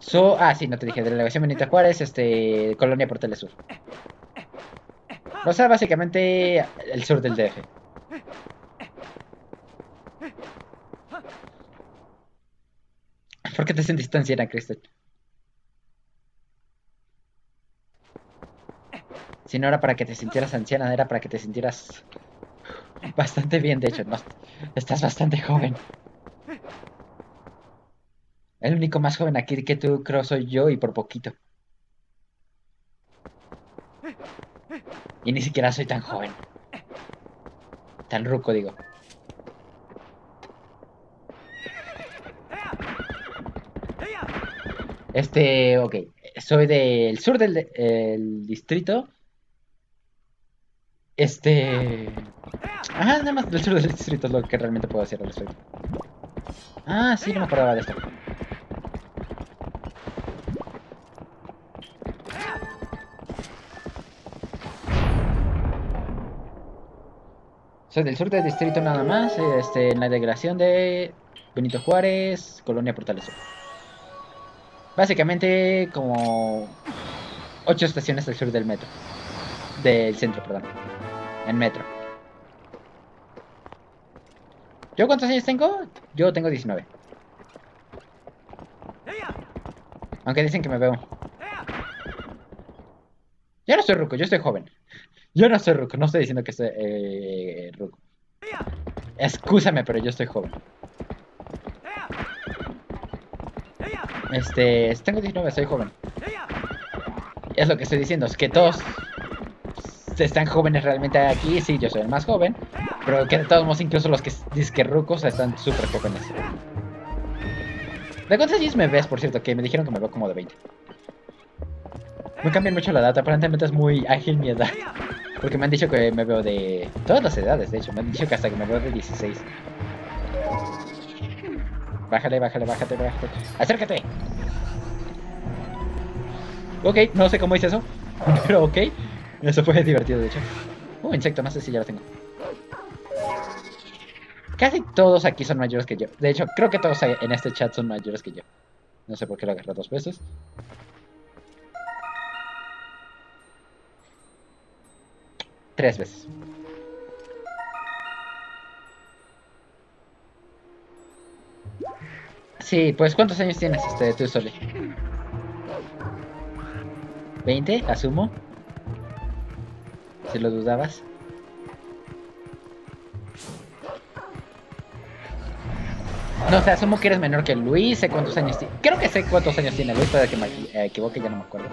So, ah, sí, no te dije, delegación Benito Juárez, este, Colonia Portales Sur. O sea, básicamente el sur del DF. ¿Por qué te sentiste tan anciana, Kristen? Si no era para que te sintieras anciana, era para que te sintieras bastante bien, de hecho, no, estás bastante joven. El único más joven aquí que tú creo soy yo y por poquito. Y ni siquiera soy tan joven. Tan ruco, digo. Este, ok. Soy del sur del de- el distrito. Este. Ajá, nada más del sur del distrito es lo que realmente puedo decir al respecto. Ah, sí, no me de esto. Soy del sur del distrito nada más, este, en la delegación de Benito Juárez, Colonia Portales Sur. Básicamente como ocho estaciones del sur del metro. Del centro, perdón. En metro. ¿Yo cuántos años tengo? Yo tengo 19. Aunque dicen que me veo. Yo no soy ruco, yo estoy joven. Yo no soy ruco, no estoy diciendo que estoy eh, ruco. Excúsame, pero yo estoy joven. Este, tengo 19, soy joven. Es lo que estoy diciendo, es que todos están jóvenes realmente aquí. Sí, yo soy el más joven. Pero que de todos modos, incluso los que dicen que rucos están súper jóvenes. ¿De cuántos años me ves, por cierto? Que me dijeron que me veo como de 20. No cambian mucho la data, aparentemente es muy ágil mi edad. Porque me han dicho que me veo de todas las edades, de hecho. Me han dicho que hasta que me veo de 16. Bájale, bájale, bájate, bájate. ¡Acércate! Ok, no sé cómo hice eso. Pero ok. Eso fue divertido, de hecho. Uh, insecto, no sé si ya lo tengo. Casi todos aquí son mayores que yo. De hecho, creo que todos en este chat son mayores que yo. No sé por qué lo agarré dos veces. Tres veces. Sí, pues ¿cuántos años tienes este tú, Soli? ¿20? Asumo. Si lo dudabas. No sé, asumo que eres menor que Luis. Sé cuántos años tiene. Creo que sé cuántos años tiene Luis, para que me eh, equivoque, ya no me acuerdo.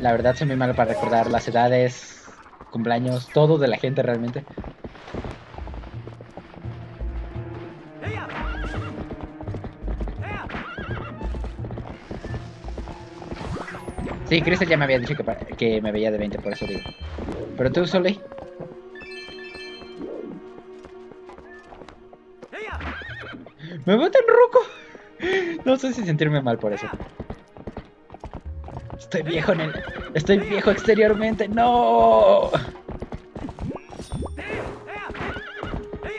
La verdad, soy muy malo para recordar las edades, cumpleaños, todo de la gente realmente. Sí, Crystal ya me había dicho que, me veía de 20, por eso digo. Pero tú, Soli. Me veo tan ruco. No sé si sentirme mal por eso. Estoy viejo en el... Estoy viejo exteriormente. ¡No!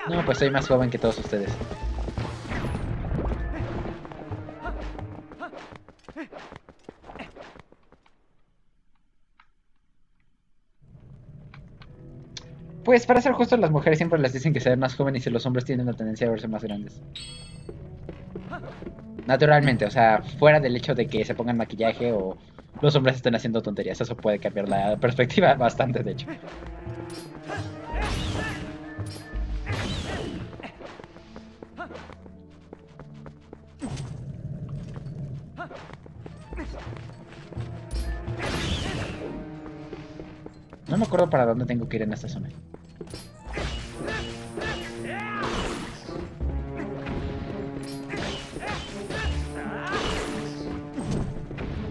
No, pues soy más joven que todos ustedes. Pues para ser justo las mujeres siempre les dicen que se ven más jóvenes y los hombres tienen la tendencia a verse más grandes. Naturalmente, o sea, fuera del hecho de que se pongan maquillaje o los hombres estén haciendo tonterías, eso puede cambiar la perspectiva bastante, de hecho. No me acuerdo para dónde tengo que ir en esta zona.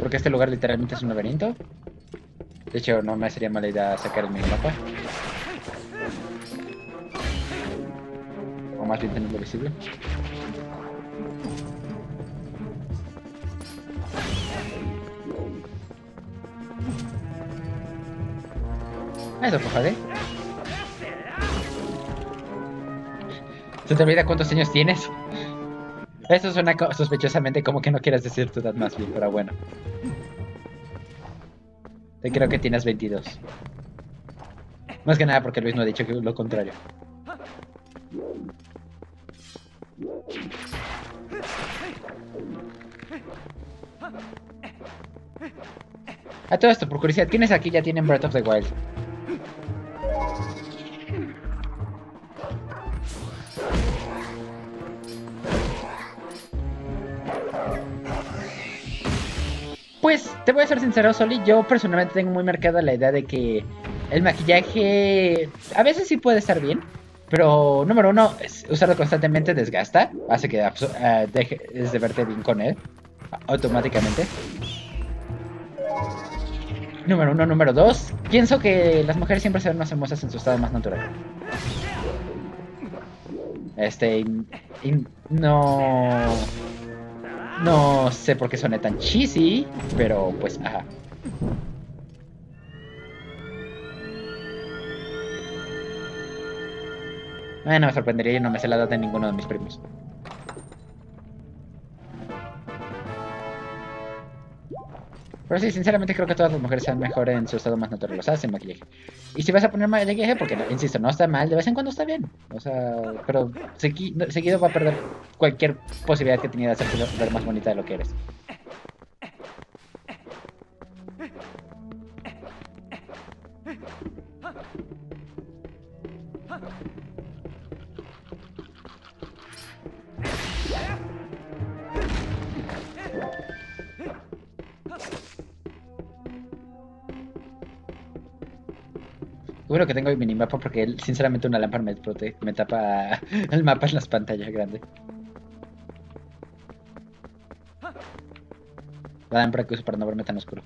Porque este lugar literalmente es un laberinto. De hecho, no me sería mala idea sacar el minimapa. O más bien tenerlo visible. Eso fue. ¿Se te olvida cuántos años tienes? Eso suena sospechosamente como que no quieras decir tu edad más bien, pero bueno. Te creo que tienes 22. Más que nada porque Luis no ha dicho que lo contrario. A todo esto, por curiosidad, ¿quiénes aquí ya tienen Breath of the Wild? Te voy a ser sincero, Soli. Yo personalmente tengo muy marcada la idea de que el maquillaje a veces sí puede estar bien, pero número uno, usarlo constantemente desgasta, hace que abso- eh, dejes de verte bien con él automáticamente. Número uno, número dos, pienso que las mujeres siempre se ven más hermosas en su estado más natural. Este, no. No sé por qué suene tan cheesy, pero pues, ajá. Ay, no me sorprendería y no me sé la edad de ninguno de mis primos. Pero sí, sinceramente creo que todas las mujeres sean mejor en su estado más natural, o sea, sin maquillaje. Y si vas a poner maquillaje, porque, insisto, no está mal, de vez en cuando está bien. O sea, pero seguido va a perder cualquier posibilidad que tenía de hacerte ver más bonita de lo que eres. Bueno que tengo el minimapa porque sinceramente una lámpara me, prote- me tapa el mapa en las pantallas grandes. La lámpara que uso para no verme tan oscuro.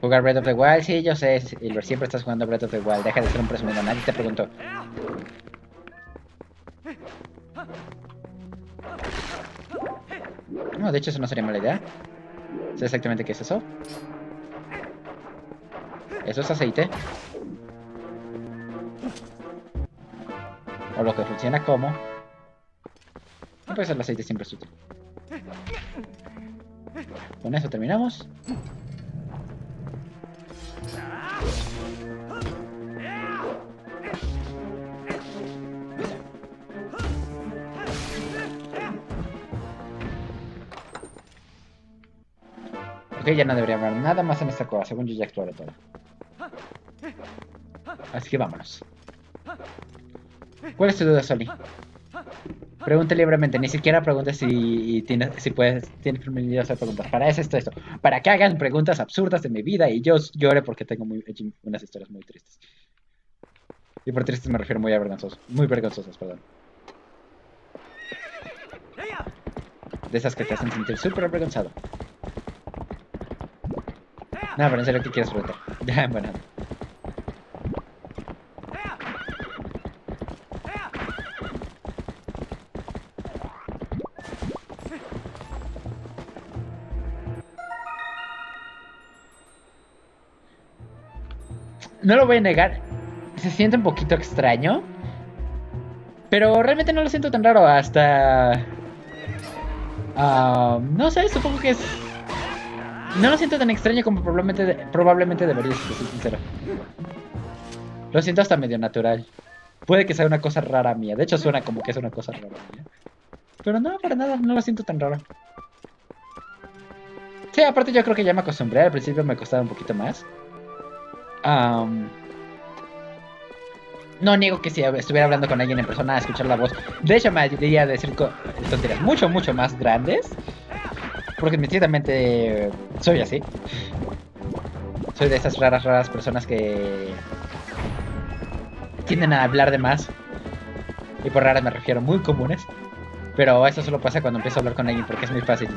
Jugar Breath of the Wild, sí, yo sé, Silver, siempre estás jugando Breath of the Wild, deja de ser un presumido, nadie te preguntó. No, de hecho eso no sería mala idea. Sé exactamente qué es eso. Eso es aceite. O lo que funciona como. Pues el aceite siempre es. Con eso terminamos. Ok, ya no debería haber nada más en esta cueva. Según yo ya exploré todo. Así que vámonos. ¿Cuál es tu duda, Soli? Pregunte libremente, ni siquiera pregunte si tienes, si puedes, tienes permitido hacer preguntas. Para eso esto, esto. Para que hagan preguntas absurdas de mi vida y yo llore porque tengo unas historias muy tristes. Y por tristes me refiero muy a. Muy vergonzosas, perdón. De esas que te hacen sentir súper avergonzado. No, pero en serio, ¿qué quieres preguntar? Ya, bueno. No lo voy a negar. Se siente un poquito extraño. Pero realmente no lo siento tan raro hasta... ah, no sé, supongo que es... No lo siento tan extraño como probablemente, probablemente debería, te soy sincero. Lo siento hasta medio natural. Puede que sea una cosa rara mía. De hecho, suena como que es una cosa rara mía. Pero no, para nada, no lo siento tan raro. Sí, aparte yo creo que ya me acostumbré. Al principio me costaba un poquito más. No niego que si estuviera hablando con alguien en persona, escuchar la voz. De hecho, me ayudaría a decir tonterías mucho, mucho más grandes. Porque definitivamente soy así. Soy de esas raras, raras personas que tienden a hablar de más. Y por raras me refiero muy comunes. Pero eso solo pasa cuando empiezo a hablar con alguien porque es muy fácil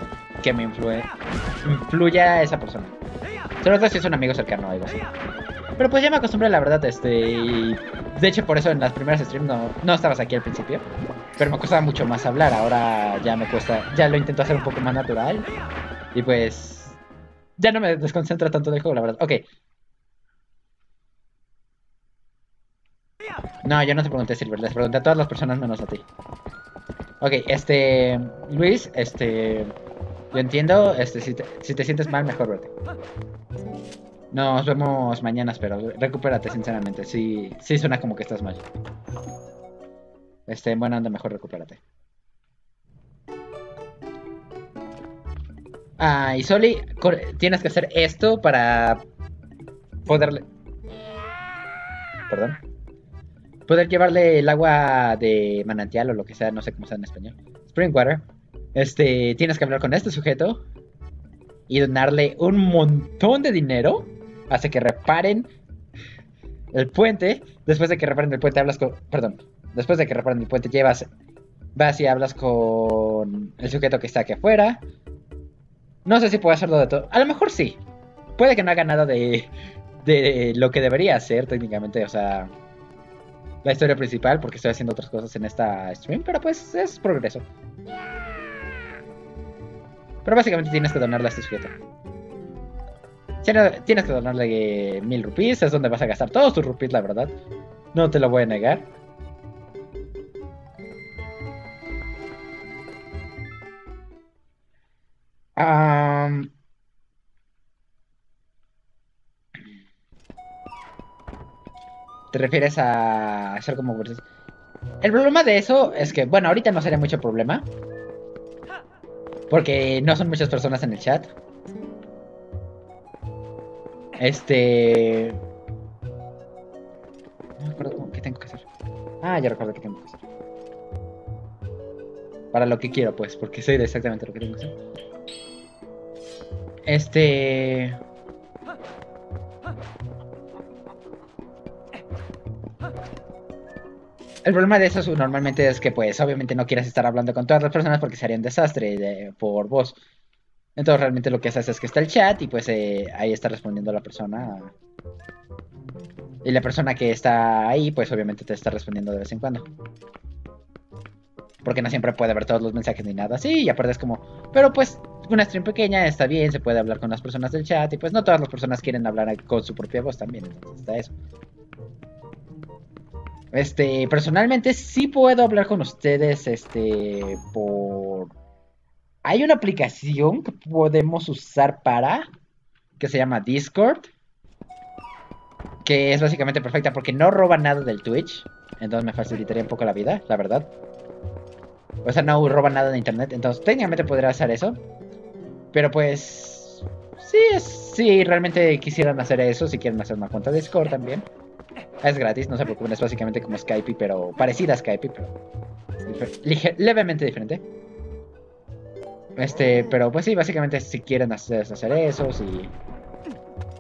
que me influye, influya esa persona. Sobre todo si es un amigo cercano o algo así. Pero pues ya me acostumbré, la verdad, este. de hecho, por eso en las primeras streams no, no estabas aquí al principio. Pero me costaba mucho más hablar. Ahora ya me cuesta. Ya lo intento hacer un poco más natural. Y pues. Ya no me desconcentra tanto del juego, la verdad. Ok. No, yo no te pregunté, Silver. Les pregunté a todas las personas menos a ti. Ok, este. Luis, este. Yo entiendo, este, si te, si te sientes mal, mejor vete. Nos vemos mañana, pero recupérate, sinceramente. Sí, sí suena como que estás mal. Este, bueno, anda, mejor recupérate. Ah, y Soli, tienes que hacer esto para poderle... Perdón. Poder llevarle el agua de manantial o lo que sea, no sé cómo sea en español. Spring water. Este, tienes que hablar con este sujeto y donarle un montón de dinero hasta que reparen el puente. Después de que reparen el puente, hablas con. Perdón. Después de que reparen el puente, llevas. Vas y hablas con el sujeto que está aquí afuera. No sé si puedo hacerlo de todo. A lo mejor sí. Puede que no haga nada de. de lo que debería hacer técnicamente. O sea. La historia principal, porque estoy haciendo otras cosas en esta stream. Pero pues es progreso. Pero básicamente tienes que donarle a este sujeto. Tiene- Tienes que donarle mil rupees, es donde vas a gastar todos tus rupees, la verdad. No te lo voy a negar. ¿Te refieres a hacer como... El problema de eso es que, bueno, ahorita no sería mucho problema. Porque no son muchas personas en el chat. Este. No me acuerdo qué tengo que hacer. Ah, ya recuerdo qué tengo que hacer. Para lo que quiero, pues, porque sé de exactamente lo que tengo que hacer. Este. El problema de eso es- normalmente es que, pues, obviamente no quieres estar hablando con todas las personas porque sería un desastre de- por voz. Entonces, realmente lo que haces es que está el chat y, pues, eh, ahí está respondiendo la persona. Y la persona que está ahí, pues, obviamente te está respondiendo de vez en cuando. Porque no siempre puede ver todos los mensajes ni nada así. Y aparte es como, pero pues, una stream pequeña está bien, se puede hablar con las personas del chat. Y pues, no todas las personas quieren hablar con su propia voz también. Entonces, está eso. Este, personalmente sí puedo hablar con ustedes, este, por... Hay una aplicación que podemos usar para, que se llama Discord, que es básicamente perfecta porque no roba nada del Twitch, entonces me facilitaría un poco la vida, la verdad. O sea, no roba nada de internet, entonces técnicamente podría hacer eso. Pero pues, sí, es- sí, realmente quisieran hacer eso, si quieren hacer una cuenta de Discord también. Es gratis, no se preocupen, es básicamente como Skype, pero parecida a Skype, pero difer- levemente diferente. Este, pero pues sí, básicamente si quieren hacer, eso, si...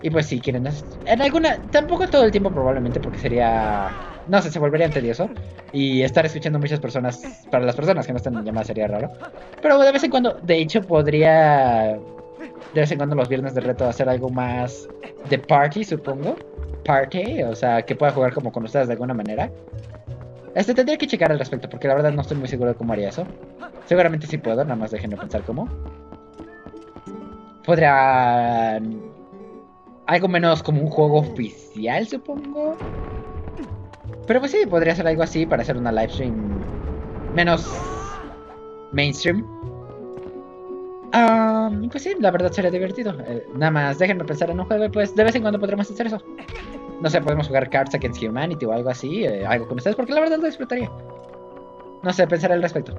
Y pues si quieren hacer... En alguna... Tampoco todo el tiempo probablemente, porque sería... No sé, se volvería tedioso. Y estar escuchando muchas personas... Para las personas que no están en llamada sería raro. Pero de vez en cuando, de hecho, podría... De vez en cuando los viernes de reto hacer algo más de party, supongo party, o sea, que pueda jugar como con ustedes de alguna manera. Este tendría que checar al respecto, porque la verdad no estoy muy seguro de cómo haría eso. Seguramente sí puedo, nada más déjenme pensar cómo. Podría... Algo menos como un juego oficial, supongo. Pero pues sí, podría ser algo así para hacer una live stream menos mainstream. Ah, pues sí, la verdad sería divertido. Eh, nada más déjenme pensar en un juego pues de vez en cuando podremos hacer eso. No sé, podemos jugar Cards Against Humanity o algo así, eh, algo con ustedes, porque la verdad lo disfrutaría. No sé, pensaré al respecto.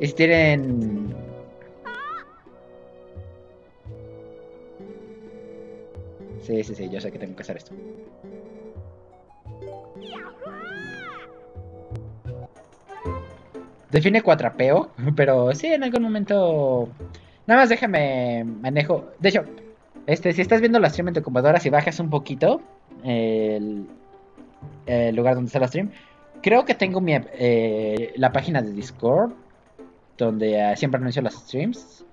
Y si tienen... Sí, sí, sí, yo sé que tengo que hacer esto. Define cuatrapeo, pero sí, en algún momento... Nada más déjame manejo... De hecho, este, si estás viendo la stream en tu computadora, si bajas un poquito el, el lugar donde está la stream, creo que tengo mi, eh, la página de Discord, donde eh, siempre anuncio las streams.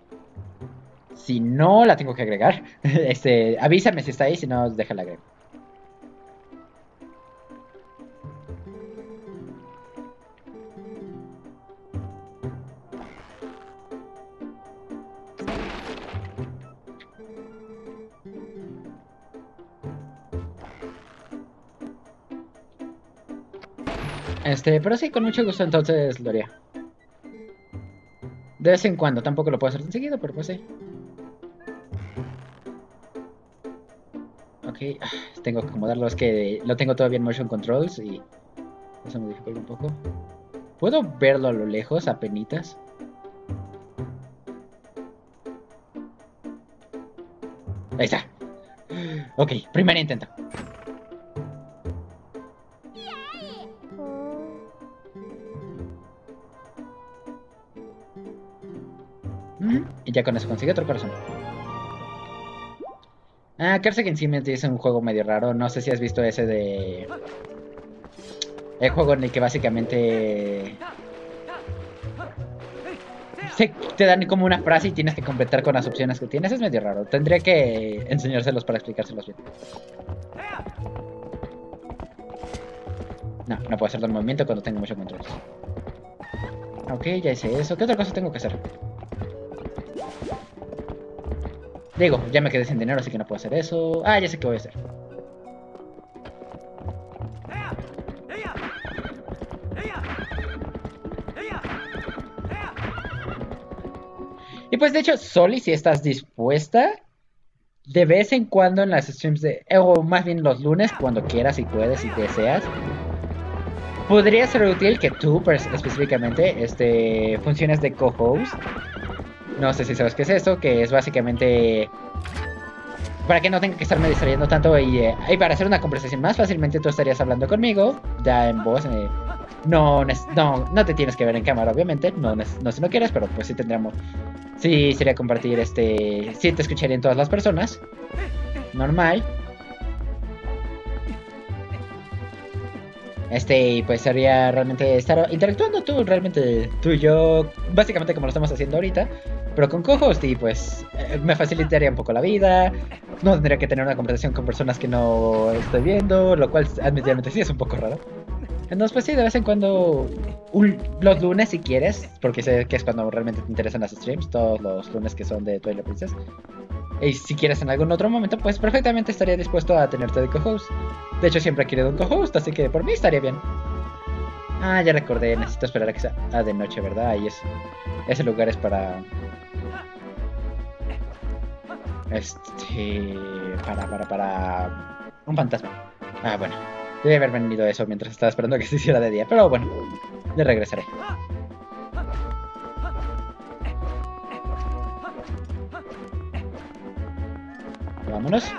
Si no, la tengo que agregar. este, avísame si está ahí, si no, déjala agregar. Este, pero sí, con mucho gusto entonces lo haría. De vez en cuando, tampoco lo puedo hacer tan seguido, pero pues sí. Ok, tengo que acomodarlo, es que lo tengo todavía en motion controls y eso me dificulta un poco. ¿Puedo verlo a lo lejos, a penitas? Ahí está. Ok, primer intento. Ya con eso consigue otro corazón. Ah, Against Humanity es un juego medio raro. No sé si has visto ese de... El juego en el que básicamente... se- te dan como una frase y tienes que completar con las opciones que tienes. Es medio raro. Tendría que enseñárselos para explicárselos bien. No, no puedo hacerlo en movimiento cuando tengo mucho control. Ok, ya hice eso. ¿Qué otra cosa tengo que hacer? Digo, ya me quedé sin dinero, así que no puedo hacer eso. Ah, ya sé qué voy a hacer. Y pues de hecho, Soli, si estás dispuesta, de vez en cuando en las streams de... eh, O más bien los lunes, cuando quieras y puedes y deseas. Podría ser útil que tú, pers- específicamente, este, funciones de co-host. No sé si sabes qué es esto, que es básicamente para que no tenga que estarme distrayendo tanto y, eh, y para hacer una conversación más fácilmente tú estarías hablando conmigo, ya en voz. eh, no, no, no te tienes que ver en cámara, obviamente, no, no si no quieres, pero pues sí tendríamos, sí sería compartir este, sí te escucharían todas las personas, normal. Este, pues sería realmente estar interactuando tú, realmente tú y yo, básicamente como lo estamos haciendo ahorita, pero con co-host y pues eh, me facilitaría un poco la vida, no tendría que tener una conversación con personas que no estoy viendo, lo cual admítidamente sí es un poco raro. Entonces pues sí, de vez en cuando, los lunes si quieres, porque sé que es cuando realmente te interesan las streams, todos los lunes que son de Twilight Princess. Y si quieres en algún otro momento, pues perfectamente estaría dispuesto a tenerte de co-host. De hecho, siempre he querido un co-host, así que por mí estaría bien. Ah, ya recordé, necesito esperar a que sea ah, de noche, ¿verdad? Ahí es. Ese lugar es para. Este. Para, para, para. Un fantasma. Ah, bueno. Debe haber venido eso mientras estaba esperando que se hiciera de día, pero bueno. Le regresaré. Vámonos.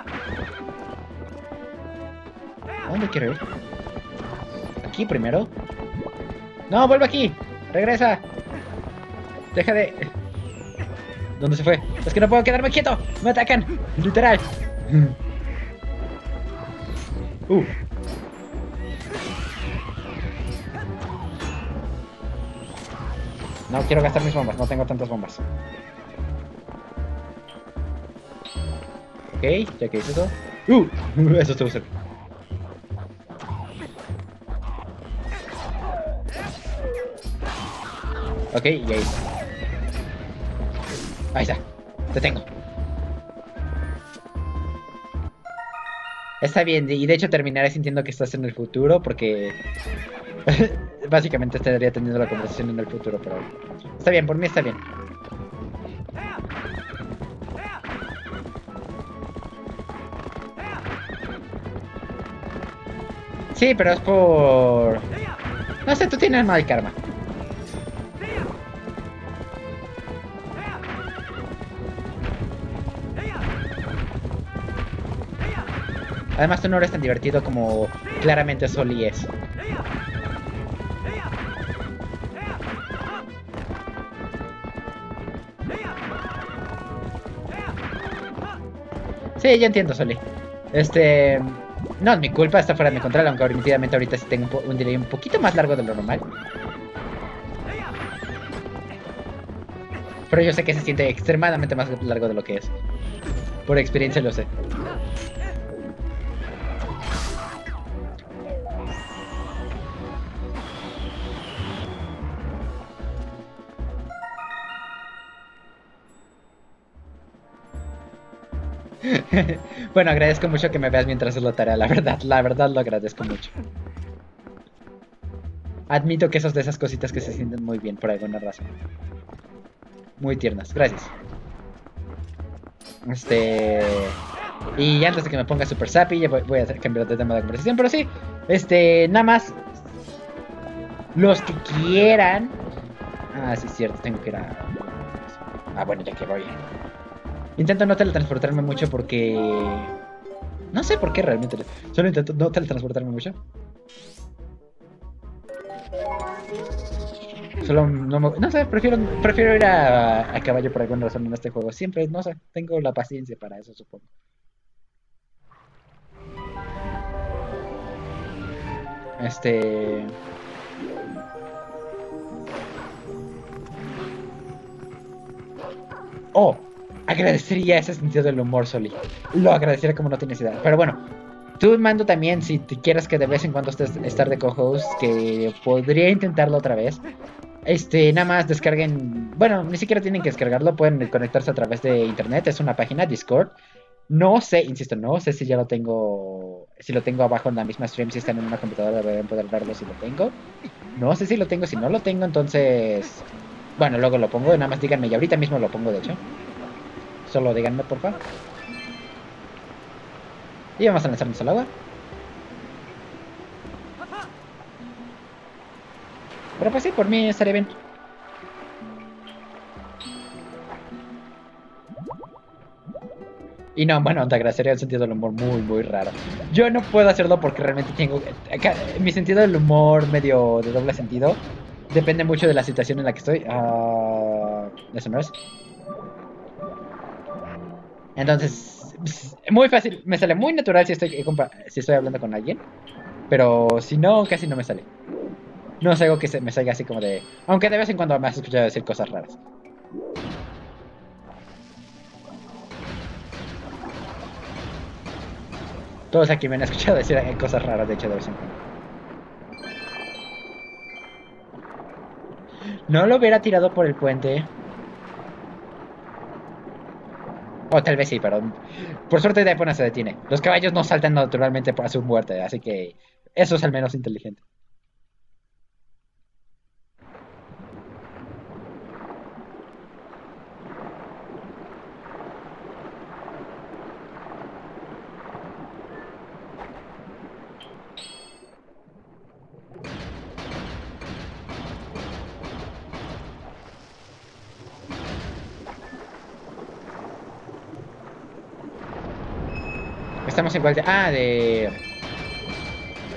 ¿A dónde quiero ir? Aquí primero. No, vuelve aquí. Regresa. Deja de. ¿Dónde se fue? Es que no puedo quedarme quieto. Me atacan. Literal. Uh. No quiero gastar mis bombas. No tengo tantas bombas. Ok, ya que hice eso. Uh, eso estuvo cerca. Ok, y ahí está. Ahí está. Te tengo. Está bien, y de hecho terminaré sintiendo que estás en el futuro porque... básicamente estaría teniendo la conversación en el futuro, pero está bien, por mí está bien. Sí, pero es por... No sé, tú tienes mal karma. Además tú no eres tan divertido como claramente Soli es. Sí, ya entiendo, Soli. Este... No es mi culpa, está fuera de mi control, aunque definitivamente ahorita sí tengo un, un delay un poquito más largo de lo normal. Pero yo sé que se siente extremadamente más largo de lo que es. Por experiencia lo sé. bueno, agradezco mucho que me veas mientras haces la tarea, la verdad, la verdad lo agradezco mucho. Admito que esos de esas cositas que se sienten muy bien por alguna razón. Muy tiernas, gracias. Este. Y antes de que me ponga super sappy, ya voy, voy a cambiar de tema de conversación, pero sí, este, nada más. Los que quieran. Ah, sí, es cierto, tengo que ir a. Ah, bueno, ya que voy. Intento no teletransportarme mucho porque. No sé por qué realmente. Solo intento no teletransportarme mucho. Solo no me- No sé, prefiero, prefiero ir a, a caballo por alguna razón en este juego. Siempre, no sé, tengo la paciencia para eso, supongo. Este. Oh, agradecería ese sentido del humor, Soli. Lo agradecería como no tienes idea. Pero bueno, tú mando también, si te quieres que de vez en cuando estés estar de co-host, que podría intentarlo otra vez. Este, nada más descarguen. Bueno, ni siquiera tienen que descargarlo, pueden conectarse a través de internet. Es una página, Discord. No sé, insisto, no sé si ya lo tengo. Si lo tengo abajo en la misma stream, si están en una computadora, deberían poder verlo si lo tengo. No sé si lo tengo, si no lo tengo, entonces. Bueno, luego lo pongo, nada más díganme, y ahorita mismo lo pongo, de hecho. Solo díganme, por favor. Y vamos a lanzarnos al agua. Pero pues sí, por mí estaría bien. Y no, bueno, te agradecería el sentido del humor muy, muy raro. Yo no puedo hacerlo porque realmente tengo... mi sentido del humor medio de doble sentido depende mucho de la situación en la que estoy. Ah, eso no es. Entonces, pues, muy fácil. Me sale muy natural si estoy, compa- si estoy hablando con alguien. Pero si no, casi no me sale. No es algo que se me salga así como de... Aunque de vez en cuando me has escuchado decir cosas raras. Todos aquí me han escuchado decir eh, cosas raras, de hecho, de vez en cuando. No lo hubiera tirado por el puente. O tal vez sí, pero por suerte de no se detiene. Los caballos no saltan naturalmente a su muerte, así que eso es al menos inteligente. Igual de... Ah, de...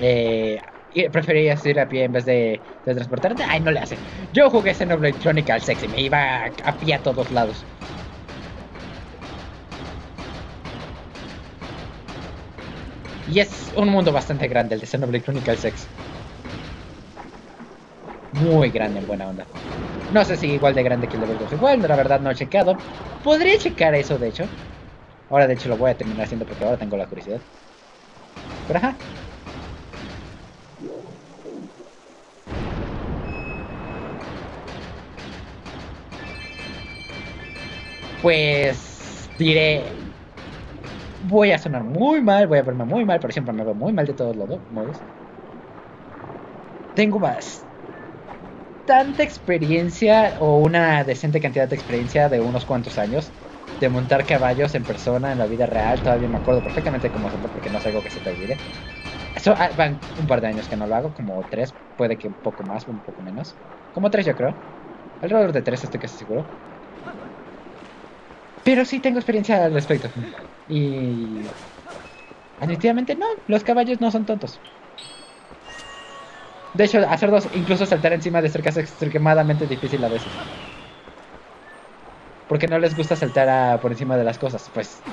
Eh, y ¿Preferirías ir a pie en vez de, de transportarte? Ay, no le hace. Yo jugué Xenoblade Chronicle Sexy, me iba a, pie a todos lados. Y es un mundo bastante grande el de Xenoblade Chronicles X. Muy grande en buena onda. No sé si igual de grande que el Level 2 igual, la verdad no he checado. Podría checar eso, de hecho. Ahora, de hecho, lo voy a terminar haciendo porque ahora tengo la curiosidad. Pero. Pues diré, voy a sonar muy mal, voy a verme muy mal, pero siempre me veo muy mal de todos los modos. Tengo más tanta experiencia o una decente cantidad de experiencia de unos cuantos años de montar caballos en persona en la vida real. Todavía me acuerdo perfectamente cómo hacerlo porque no es algo que se te olvide. Eso, ah, van un par de años que no lo hago, como tres, puede que un poco más, un poco menos. Como tres, yo creo. Alrededor de tres, estoy casi seguro. Pero sí tengo experiencia al respecto. Y. Definitivamente no, los caballos no son tontos. De hecho, hacerlos, incluso saltar encima de cerca es extremadamente difícil a veces. Porque no les gusta saltar por encima de las cosas. Pues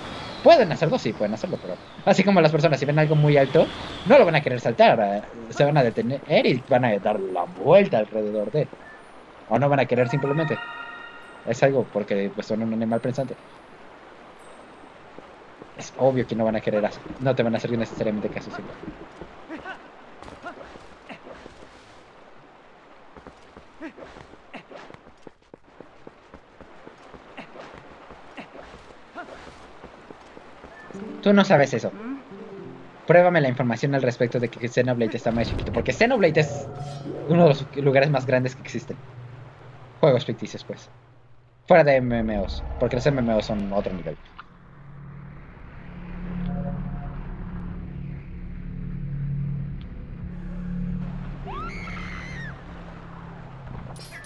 pueden hacerlo, sí, pueden hacerlo, pero así como las personas, si ven algo muy alto, no lo van a querer saltar. eh, Se van a detener y van a dar la vuelta alrededor de. O no van a querer simplemente. Es algo porque pues, son un animal pensante. Es obvio que no van a querer hacer. No te van a hacer necesariamente caso siempre. Tú no sabes eso. Pruébame la información al respecto de que Xenoblade está más chiquito. Porque Xenoblade es uno de los lugares más grandes que existen. Juegos ficticios, pues. Fuera de MMOs. Porque los MMOs son otro nivel.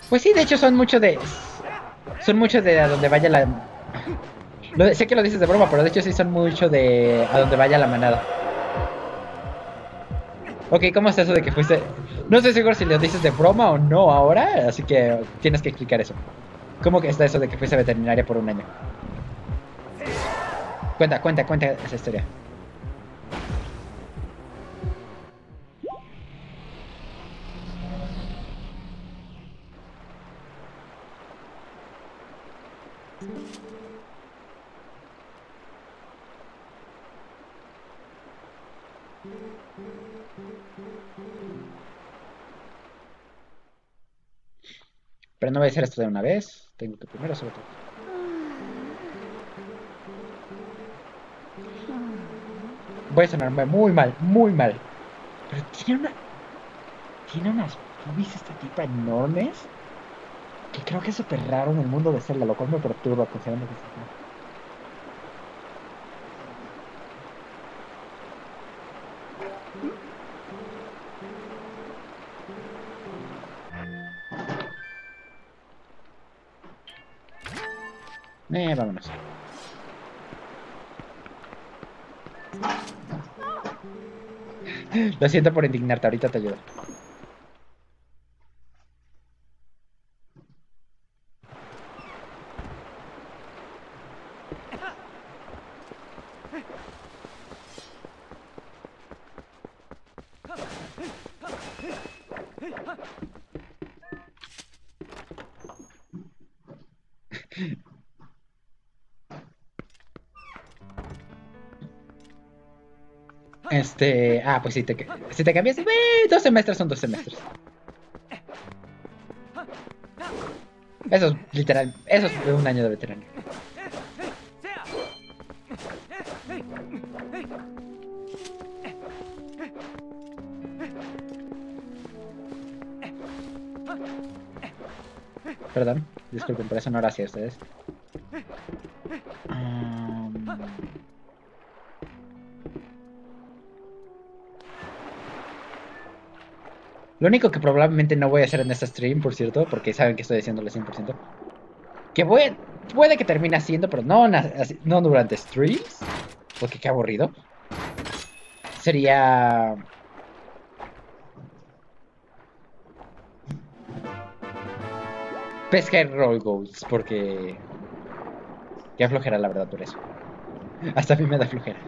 Pues sí, de hecho son mucho de... Son mucho de a donde vaya la... Lo- sé que lo dices de broma, pero de hecho sí son mucho de a donde vaya la manada. Ok, ¿cómo es eso de que fuiste...? No estoy seguro si lo dices de broma o no ahora, así que tienes que explicar eso. ¿Cómo que está eso de que fuiste veterinaria por un año? Cuenta, cuenta, cuenta esa historia. Pero no voy a hacer esto de una vez. Tengo que primero sobre todo. Voy a sonarme muy mal, muy mal. Pero tiene una. Tiene unas boobies esta tipa enormes. Que creo que es súper raro en el mundo de Zelda, lo cual me perturba considerando que es vámonos. Lo siento por indignarte, ahorita te ayudo. Ah, pues si te, si te cambias, eh, dos semestres son dos semestres. Eso es literal, eso es un año de veterano. Perdón, disculpen, por eso no era hacia ustedes. Lo único que probablemente no voy a hacer en esta stream, por cierto, porque saben que estoy haciéndolo 100%. Que voy, puede que termine haciendo, pero no, no durante streams. Porque qué aburrido. Sería... Pesca y roll goals, porque... Qué flojera la verdad por eso. Hasta a mí me da flojera.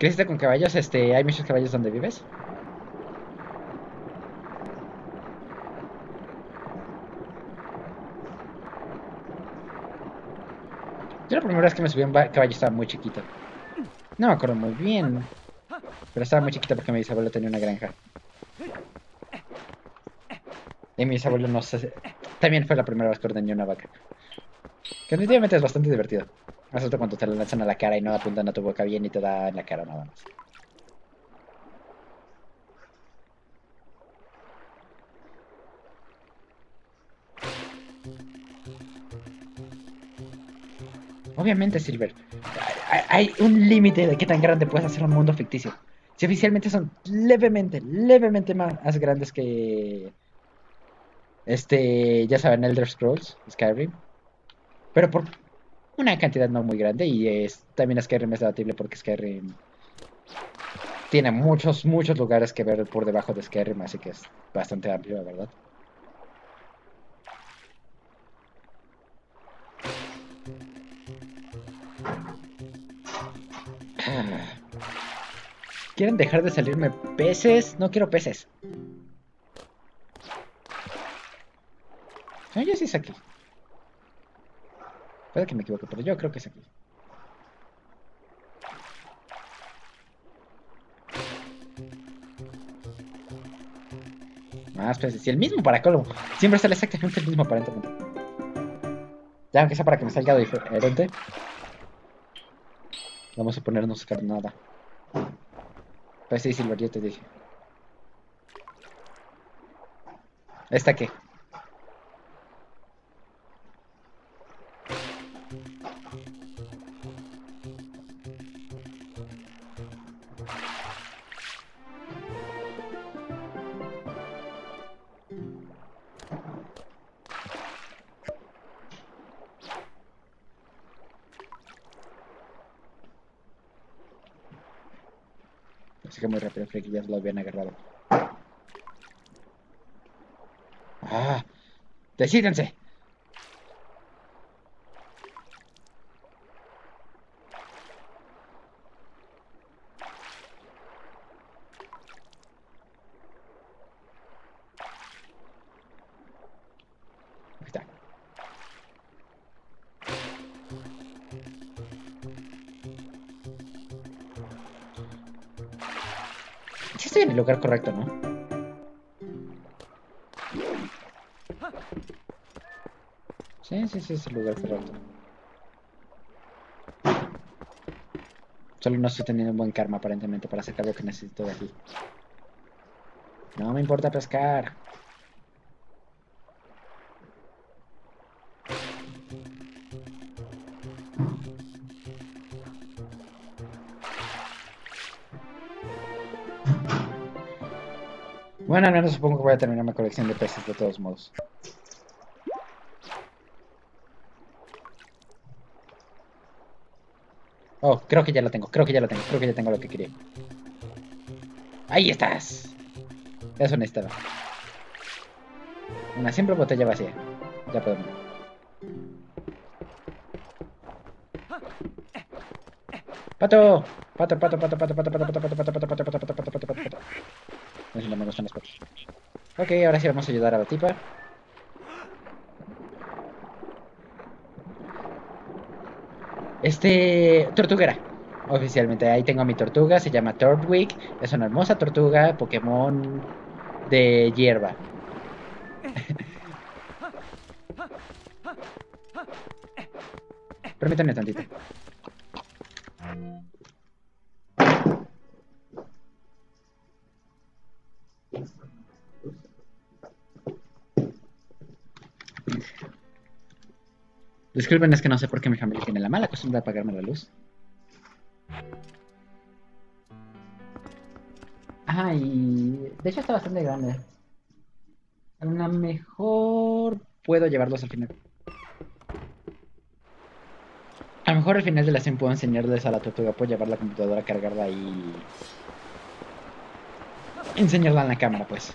¿Creciste con caballos? Este, ¿hay muchos caballos donde vives? Yo la primera vez que me subí a un ba- caballo estaba muy chiquito. No me acuerdo muy bien. Pero estaba muy chiquito porque mi bisabuelo tenía una granja. Y mi bisabuelo no sé. También fue la primera vez que ordeñé una vaca. Que definitivamente es bastante divertido. Alto cuando te lo lanzan a la cara y no apuntan a tu boca bien y te da en la cara nada más. Obviamente, Silver. Hay un límite de qué tan grande puedes hacer un mundo ficticio. Si oficialmente son levemente, levemente más grandes que. Este. Ya saben, Elder Scrolls, Skyrim. Pero por una cantidad no muy grande. Y es, también Skyrim es debatible porque Skyrim. Tiene muchos, muchos lugares que ver por debajo de Skyrim, así que es bastante amplio, la verdad. ¿Quieren dejar de salirme peces? No quiero peces. No, sí es aquí. Puede que me equivoque, pero yo creo que es aquí. Más peces. Y el mismo para colmo. Siempre sale exactamente el mismo aparentemente. Ya, aunque sea para que me salga diferente. Vamos a ponernos carnada. Pues sí, Silver, yo te dije. ¿Esta qué? Lo habían agarrado. ¡Ah! ¡Decídense! Correcto, ¿no? Sí, sí, sí, es el lugar correcto. Solo no estoy teniendo un buen karma aparentemente para sacar lo que necesito de aquí. No me importa pescar. Bueno, al menos supongo que voy a terminar mi colección de peces de todos modos. Oh, creo que ya lo tengo, creo que ya lo tengo, creo que ya tengo lo que quería. ¡Ahí estás! Eso necesitaba. Una simple botella vacía. Ya podemos. ¡Pato! Pato, pato, pato, pato, pato, pato, pato, pato, pato, pato, pato, pato, pato, pato, pato, pato, pato. No sé si no me gustan los patos. Ahora sí vamos a ayudar a la tipa. Este... Tortuguera. Oficialmente, ahí tengo a mi tortuga, se llama Tordwick. Es una hermosa tortuga, Pokémon de hierba. Permítanme tantito. Disculpen, es que no sé por qué mi familia tiene la mala costumbre de apagarme la luz. Ah, y... De hecho está bastante grande. A lo mejor puedo llevarlos al final. A lo mejor al final de la sesión puedo enseñarles a la tortuga, puedo llevar la computadora, cargarla y... Enseñarla en la cámara, pues.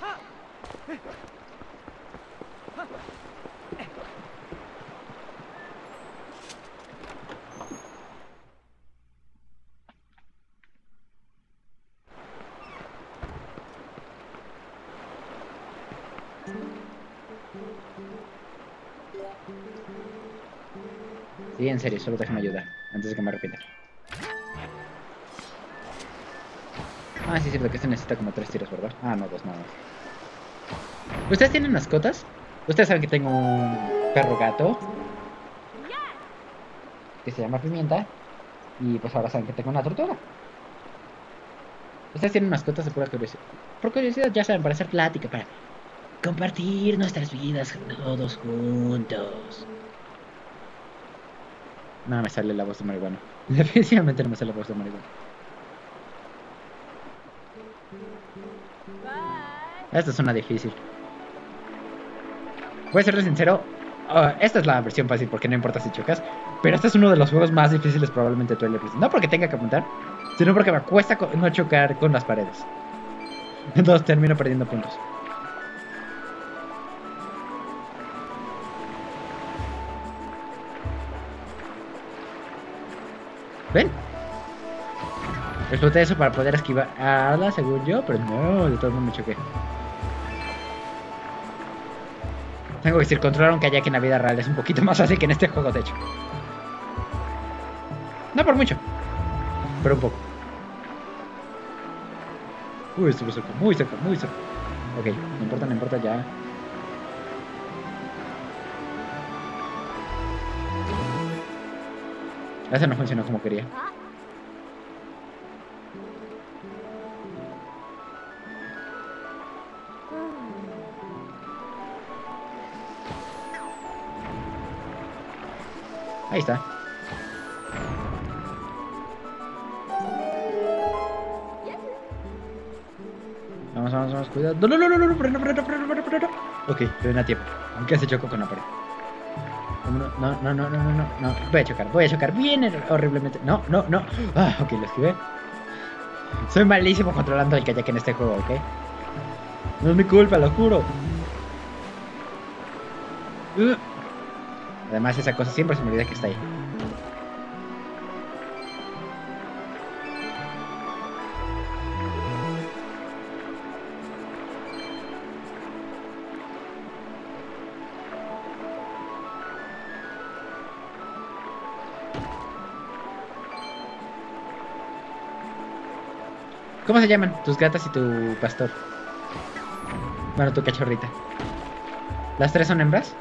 En serio, solo déjame ayudar, antes de que me arrepienta. Ah, sí, es cierto que este necesita como tres tiros, ¿verdad? Ah, no, dos nada más. ¿Ustedes tienen mascotas? Ustedes saben que tengo un perro gato. que se llama Pimienta. Y pues ahora saben que tengo una tortuga. Ustedes tienen mascotas de pura curiosidad. Por curiosidad, ya saben, para hacer plática, para compartir nuestras vidas todos juntos. No me sale la voz de marihuana. Definitivamente no me sale la voz de marihuana. Esta es una difícil. Voy a serles sincero. ah, esta es la versión fácil porque no importa si chocas. Pero este es uno de los juegos más difíciles probablemente de episodio. No porque tenga que apuntar, sino porque me cuesta no chocar con las paredes. Entonces termino perdiendo puntos. ¿Ven? Exploté eso para poder esquivarla, según yo, pero no, de todos modos me choqué. Tengo que decir, controlar un kayak en la vida real es un poquito más fácil que en este juego, de hecho. No por mucho, pero un poco. Uy, estuvo cerca, muy cerca, muy cerca. Ok, no importa, no importa, ya. Ese no funcionó como quería. Ahí está. Vamos, vamos, vamos, cuidado. No, no, no, no, no, no, freno, freno, freno, freno, freno. Ok, freno a tiempo. Aunque se chocó con la pared. No, no, no, no, no, no, no. Voy a chocar, voy a chocar bien hor- horriblemente. No, no, no. Ah, ok, lo esquivé. Soy malísimo controlando el kayak en este juego, ¿ok? No es mi culpa, lo juro. Uh. Además, esa cosa siempre se me olvida que está ahí. ¿Cómo se llaman tus gatas y tu pastor? Bueno, tu cachorrita. ¿Las tres son hembras?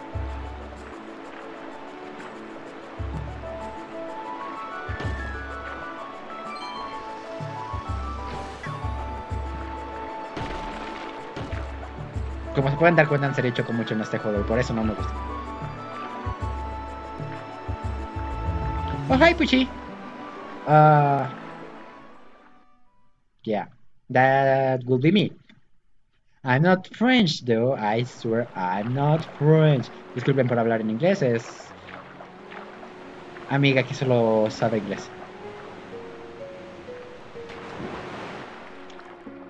Como se pueden dar cuenta, en serio choco mucho en este juego y por eso no me gusta. Oh, hi, Puchi. Ah. That would be me. I'm not French, though. I swear I'm not French. Disculpen por hablar en inglés, es amiga que solo sabe inglés.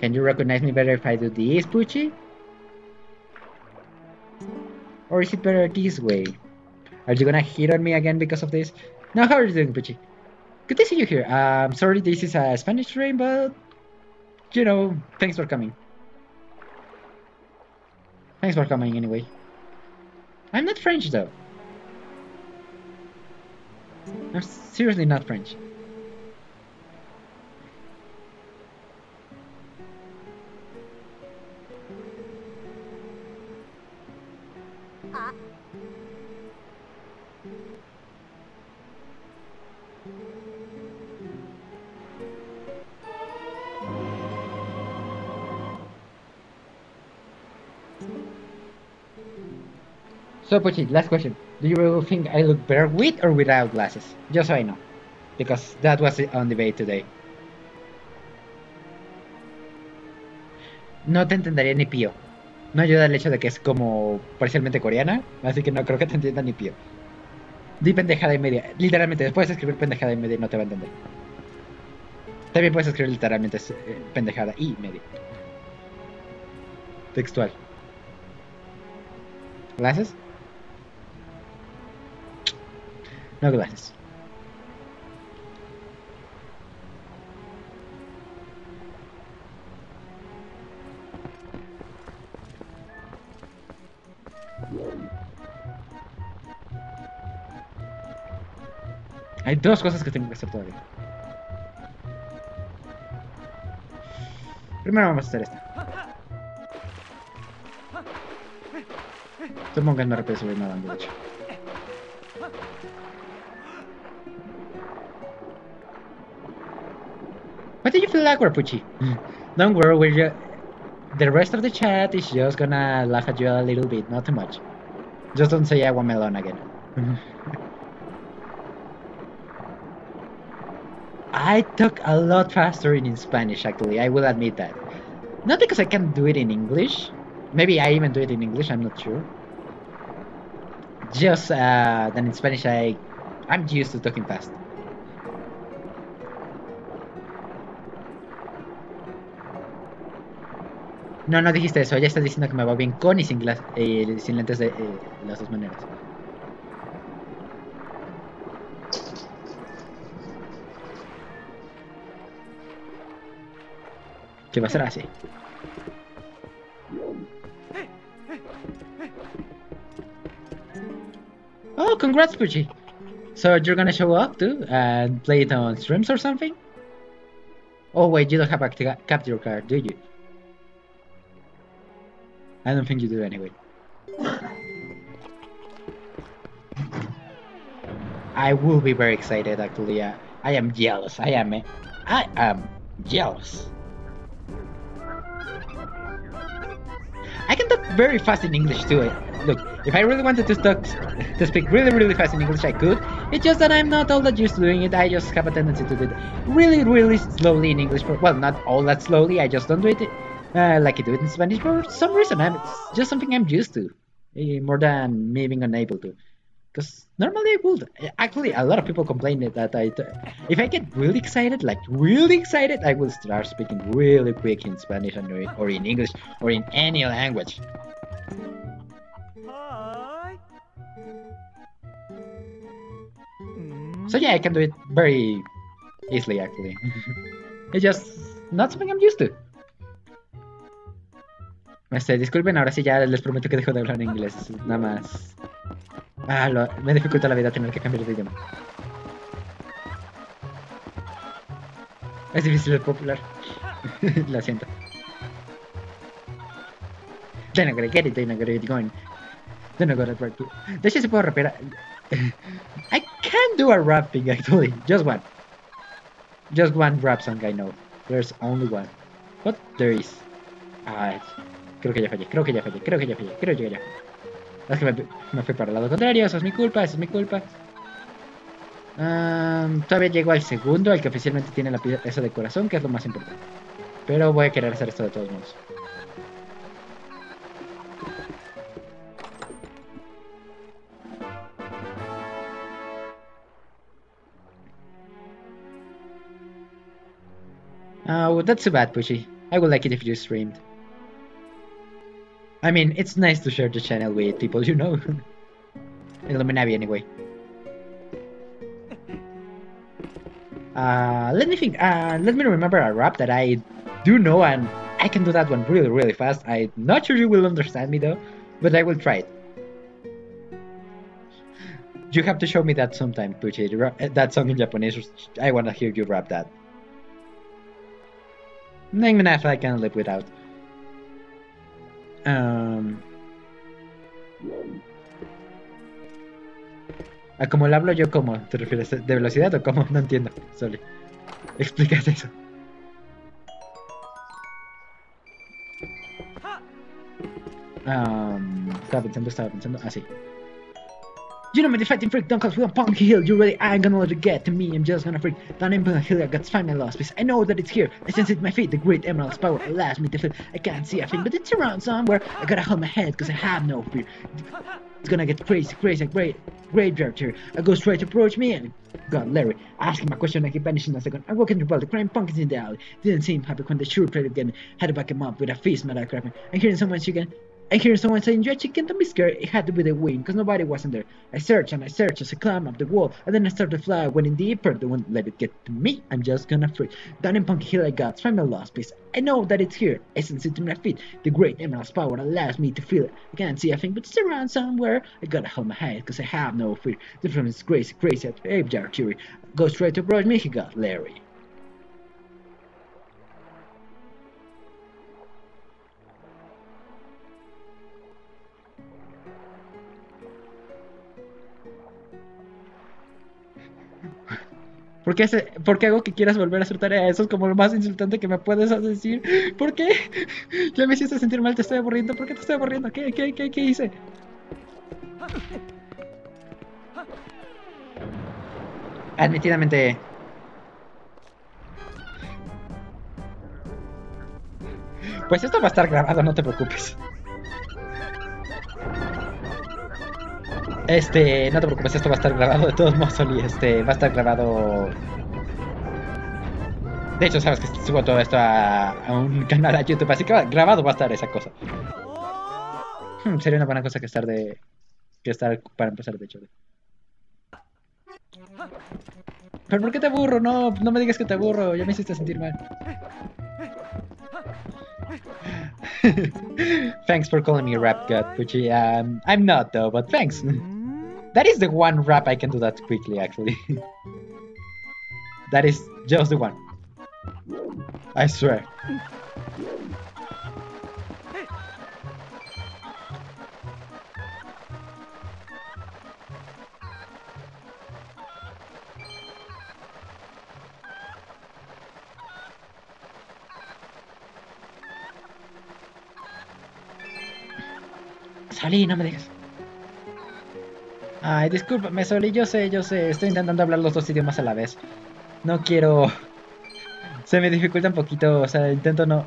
Can you recognize me better if I do this, Pucci? Or is it better this way? Are you gonna hit on me again because of this? No, how are you doing, Pucci? Good to see you here. I'm um, sorry this is a Spanish train, but you know, thanks for coming. Thanks for coming anyway. I'm not French though. I'm seriously not French. So, Pochi, last question. Do you think I look better with or without glasses? Just so I know. Because that was on debate today. No te entendería ni pío. No ayuda el hecho de que es como parcialmente coreana, así que no creo que te entienda ni pío. Di pendejada y media. Literalmente, puedes escribir pendejada y media no te va a entender. También puedes escribir literalmente eh, pendejada y media. Textual. ¿Glasses? No glasses. Hay dos cosas que tengo que hacer todavía. Primero vamos a hacer esta. Supongo que más rápido subir nadando, de hecho. Do you feel awkward, Pucci? Don't worry, we're ju- the rest of the chat is just gonna laugh at you a little bit, not too much. Just don't say I agua melon again. I talk a lot faster in Spanish, actually. I will admit that. Not because I can't do it in English. Maybe I even do it in English. I'm not sure. Just uh, that in Spanish, I I'm used to talking fast. No, no dijiste eso. Ya estás diciendo que me va bien con y sin, eh, sin lentes de eh, las dos maneras. Que va a ser así. Oh, congrats, Pucci. So you're gonna show up too and play it on streams or something? Oh wait, you don't have a ca- capture card, do you? I don't think you do anyway. I will be very excited actually. Uh, I am jealous. I am. I am jealous. I can talk very fast in English too. eh. Look, if I really wanted to talk to speak really really fast in English, I could. It's just that I'm not all that used to doing it. I just have a tendency to do it really really slowly in English. Well, not all that slowly. I just don't do it uh, like I do it in Spanish for some reason. I'm, it's just something I'm used to, eh, more than me being unable to. Because normally I would. Actually, a lot of people complain that I, if I get really excited, like really excited, I will start speaking really quick in Spanish and or, in English or in any language. So yeah, I can do it very easily actually. it's just not something I'm used to. Este, disculpen, ahora sí ya les prometo que dejo de hablar en inglés. Nada más. Ah, me dificulta la vida tener que cambiar de idioma. Es difícil ser popular. lo siento. Then I'm gonna get it, then I'm gonna get going. To... De hecho, se puedo rapear. I can do a rapping actually. Just one. Just one rap song I know. There's only one. But there is. Ah, creo que ya fallé, creo que ya fallé, creo que ya fallé, creo que ya. Es que me, me fui para el lado contrario, eso es mi culpa, eso es mi culpa. Am, todavía llego al segundo, al que oficialmente tiene la pieza de corazón, que es lo más importante. Pero voy a querer hacer esto de todos modos. Oh, that's too bad, Pushy. I would like it if you streamed. I mean, it's nice to share the channel with people you know. Illuminavi, anyway. Uh, let me think. Uh, let me remember a rap that I do know, and I can do that one really, really fast. I'm not sure you will understand me though, but I will try it. You have to show me that sometime, Puchi. the That song in Japanese. I wanna hear you rap that. Even if I can live without. Um, ¿A cómo lo hablo yo cómo? ¿Te refieres de velocidad o cómo? No entiendo. Sorry. Explícate eso. Um, estaba pensando, estaba pensando. Ah, sí. You know me, the fighting freak, don't cause me on Punk Hill. You really ain't gonna let it get to me. I'm just gonna freak. Down in Punk Hill, I got find lost piece. I know that it's here. I sense it my feet. The great emerald's power allows me to feel. I can't see a thing, but it's around somewhere. I gotta hold my head, cause I have no fear. It's gonna get crazy, crazy, great, graveyard here. I go straight to approach me and God, Larry, asking my question, I keep vanishing in a second. I walk into the the crime pumpkins in the alley. Didn't seem happy when the sure played again. Had to back him up with a fist, mad crap. I'm hearing someone chicken. I'm hearing someone saying, a chicken, don't be scared. It had to be the wind, because nobody wasn't there. I searched and I searched as I climbed up the wall, and then I started to fly. Went in deeper, the wouldn't let it get to me. I'm just gonna freak. Down in Punky Hill, I got find my lost piece. I know that it's here. I sense it in my feet. The great emerald's power allows me to feel it. I can't see a thing, but it's around somewhere. I gotta hold my head, because I have no fear. The from is crazy, crazy at graveyard fury. Go straight to he got Larry. ¿Por qué, hace- por hago que quieras volver a hacer tarea? Eso es como lo más insultante que me puedes decir. ¿Por qué? Ya me hiciste sentir mal, te estoy aburriendo. ¿Por qué te estoy aburriendo? ¿Qué, qué, qué, qué hice? Admitidamente. Pues esto va a estar grabado, no te preocupes. Este, no te preocupes, esto va a estar grabado de todos modos, Oli. Este, va a estar grabado. De hecho, sabes que subo todo esto a, a un canal a YouTube, así que grabado va a estar esa cosa. Hmm, sería una buena cosa que estar de. que estar para empezar, de hecho. ¿Pero por qué te aburro? No, no me digas que te aburro, ya me hiciste sentir mal. thanks for calling me rap god, Pucci. Um, I'm not though, but thanks. That is the one rap I can do that quickly, actually. that is just the one. I swear. Salí, no me dejes. Ay, discúlpame, Soli, yo sé, yo sé, estoy intentando hablar los dos idiomas a la vez. No quiero... Se me dificulta un poquito, o sea, intento no...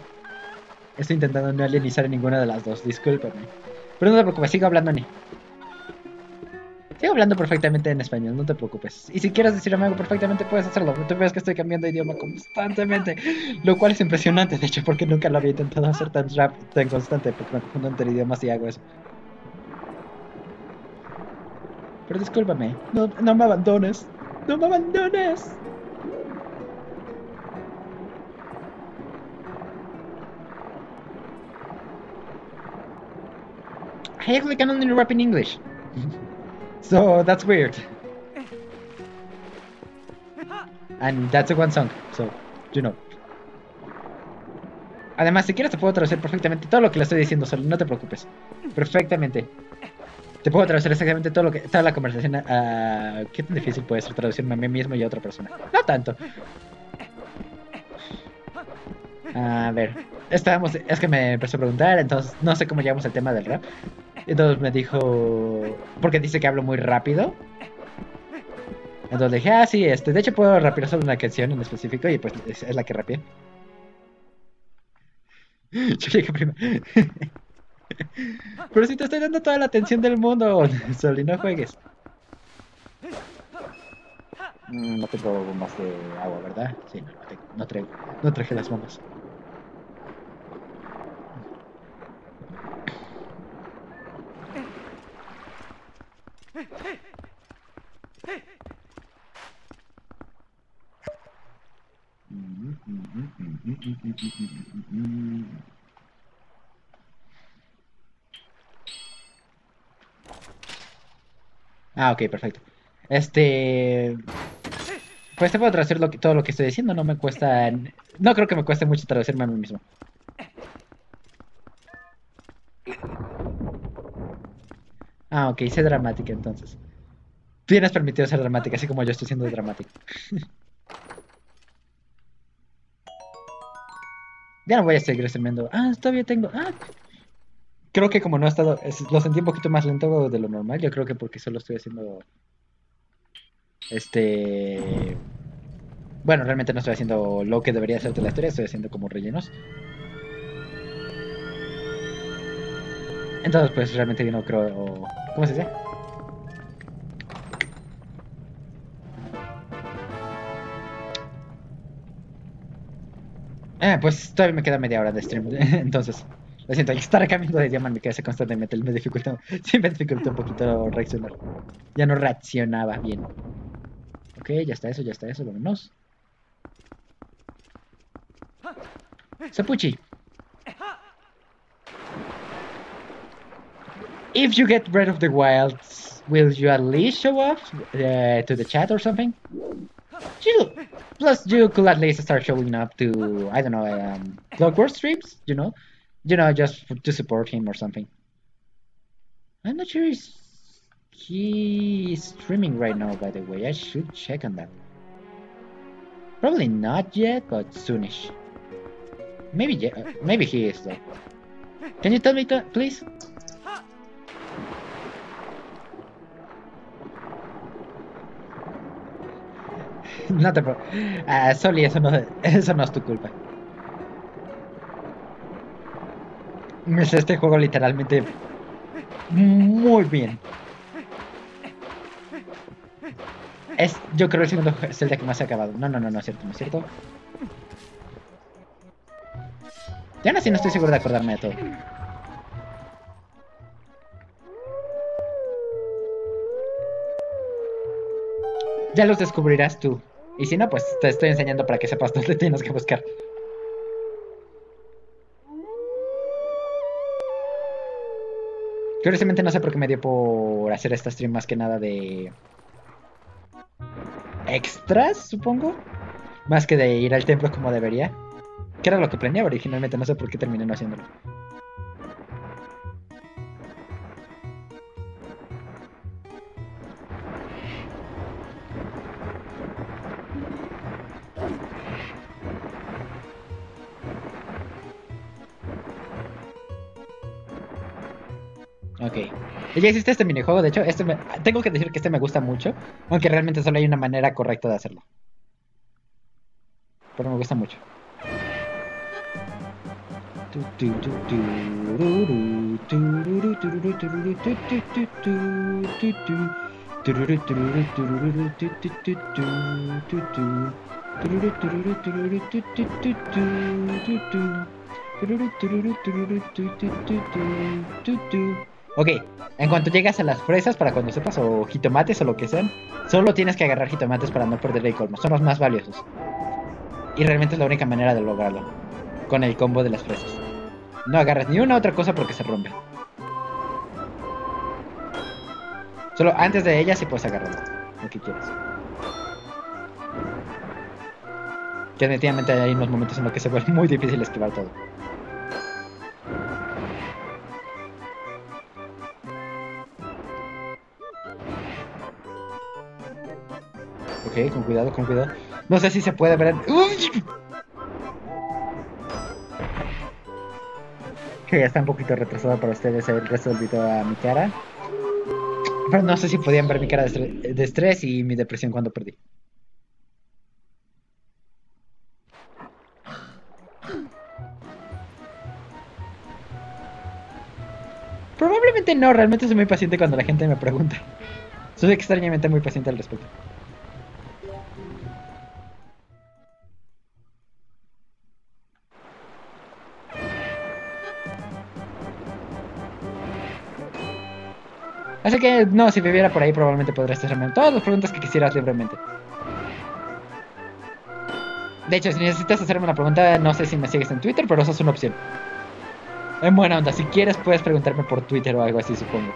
Estoy intentando no alienizar ninguna de las dos, discúlpame. Pero no te preocupes, sigo hablando ni. Sigo hablando perfectamente en español, no te preocupes. Y si quieres decirme algo perfectamente, puedes hacerlo. Tú ves que estoy cambiando de idioma constantemente. Lo cual es impresionante, de hecho, porque nunca lo había intentado hacer tan rap, tan constante, porque me confundo entre idiomas y hago eso. Pero discúlpame, no, no me abandones. No me abandones. I actually can only rap in English. so that's weird. And that's a one song, so you know. Además, si quieres te puedo traducir perfectamente todo lo que le estoy diciendo, solo no te preocupes. Perfectamente. Te puedo traducir exactamente todo lo que toda la conversación a, qué tan difícil puede ser traducirme a mí mismo y a otra persona. No tanto. A ver, estábamos, es que me empezó a preguntar, entonces no sé cómo llegamos al tema del rap. Entonces me dijo, porque dice que hablo muy rápido. Entonces dije, ah, sí, este, de hecho puedo rapear sobre una canción en específico y pues es, es la que rapeé. Yo llegué primero. Pero si te estoy dando toda la atención del mundo, Soli, no juegues. Mm, No tengo bombas de agua, ¿verdad? Sí, no, no, tengo, no, traigo, no traje las bombas. Ah, ok, perfecto. Este. Pues te puedo traducir que- todo lo que estoy diciendo, no me cuesta. No creo que me cueste mucho traducirme a mí mismo. Ah, ok, sé dramática entonces. Tienes permitido ser dramática, así como yo estoy siendo dramático. ya no voy a seguir streamando. Ah, todavía tengo. Ah, creo que como no he estado. es- Lo sentí un poquito más lento de lo normal. Yo creo que porque solo estoy haciendo. Este. Bueno, realmente no estoy haciendo lo que debería hacer de la historia, estoy haciendo como rellenos. Entonces, pues realmente yo no creo. ¿Cómo se dice? Ah, pues todavía me queda media hora de stream. Entonces, lo siento, estar cambiando de idioma mi cabeza constantemente me dificultó, sí me dificultó un poquito reaccionar. Ya no reaccionaba bien. Ok, ya está eso, ya está eso, vámonos. Sapuchi. If you get Breath of the Wild, will you at least show up uh, to the chat or something? You, plus, you could at least start showing up to, I don't know, um, Clockwork streams, you know? You know, just to support him or something. I'm not sure he's, he's streaming right now, by the way. I should check on that. Probably not yet, but soonish. Maybe, ye- uh, maybe he is though. Can you tell me that, please? No te preocupes. Ah, Soli, eso no, eso no es tu culpa. Me sé este juego literalmente muy bien. Es, yo creo, el segundo Zelda que más he acabado. No, no, no, no es cierto, no es cierto. Y aún así no estoy seguro de acordarme de todo. Ya los descubrirás tú. Y si no, pues te estoy enseñando para que sepas dónde tienes que buscar. Curiosamente no sé por qué me dio por hacer esta stream más que nada de... Extras, supongo. Más que de ir al templo como debería. Que era lo que planeaba originalmente, no sé por qué terminé no haciéndolo. Ya existe este minijuego, de hecho, este me- tengo que decir que este me gusta mucho, aunque realmente solo hay una manera correcta de hacerlo. Pero me gusta mucho. Ok, en cuanto llegas a las fresas, para cuando sepas, o jitomates o lo que sean, solo tienes que agarrar jitomates para no perder el colmo. Son los más valiosos. Y realmente es la única manera de lograrlo. Con el combo de las fresas. No agarras ni una otra cosa porque se rompe. Solo antes de ella sí puedes agarrarlo. Lo que quieras. Que definitivamente hay unos momentos en los que se vuelve muy difícil esquivar todo. Ok, con cuidado, con cuidado. No sé si se puede ver. ¡Uy! Que ya está un poquito retrasado para ustedes el resto del a mi cara. Pero no sé si podían ver mi cara de estre- de estrés y mi depresión cuando perdí. Probablemente no, realmente soy muy paciente cuando la gente me pregunta. Soy extrañamente muy paciente al respecto. Así que, no, si viviera por ahí probablemente podrías hacerme todas las preguntas que quisieras libremente. De hecho, si necesitas hacerme una pregunta, no sé si me sigues en Twitter, pero eso es una opción. En buena onda, si quieres puedes preguntarme por Twitter o algo así, supongo.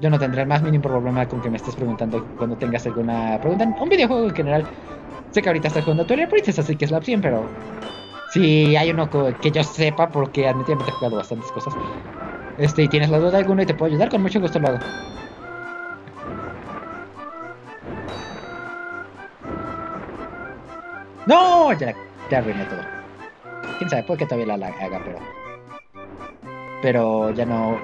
Yo no tendré el más mínimo problema con que me estés preguntando cuando tengas alguna pregunta. Un videojuego en general. Sé que ahorita estás jugando Twilight Princess, así que es la opción, pero si hay uno que yo sepa, porque admítidamente he jugado bastantes cosas. Este, y tienes la duda de alguno y te puedo ayudar, con mucho gusto lo hago. ¡No! Ya, ya arruiné todo. Quién sabe, puede que todavía la haga, pero. Pero ya no.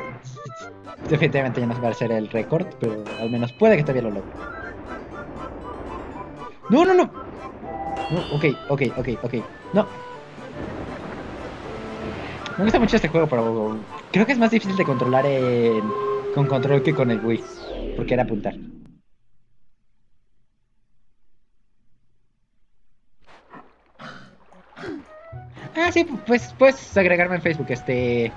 Definitivamente ya no va a ser el récord, pero al menos puede que todavía lo logre. ¡No, no, no! No, ok, ok, ok, ok. No. Me gusta mucho este juego, pero creo que es más difícil de controlar en- con control que con el Wii. Porque era apuntar. Ah, sí, pues puedes agregarme en Facebook, este...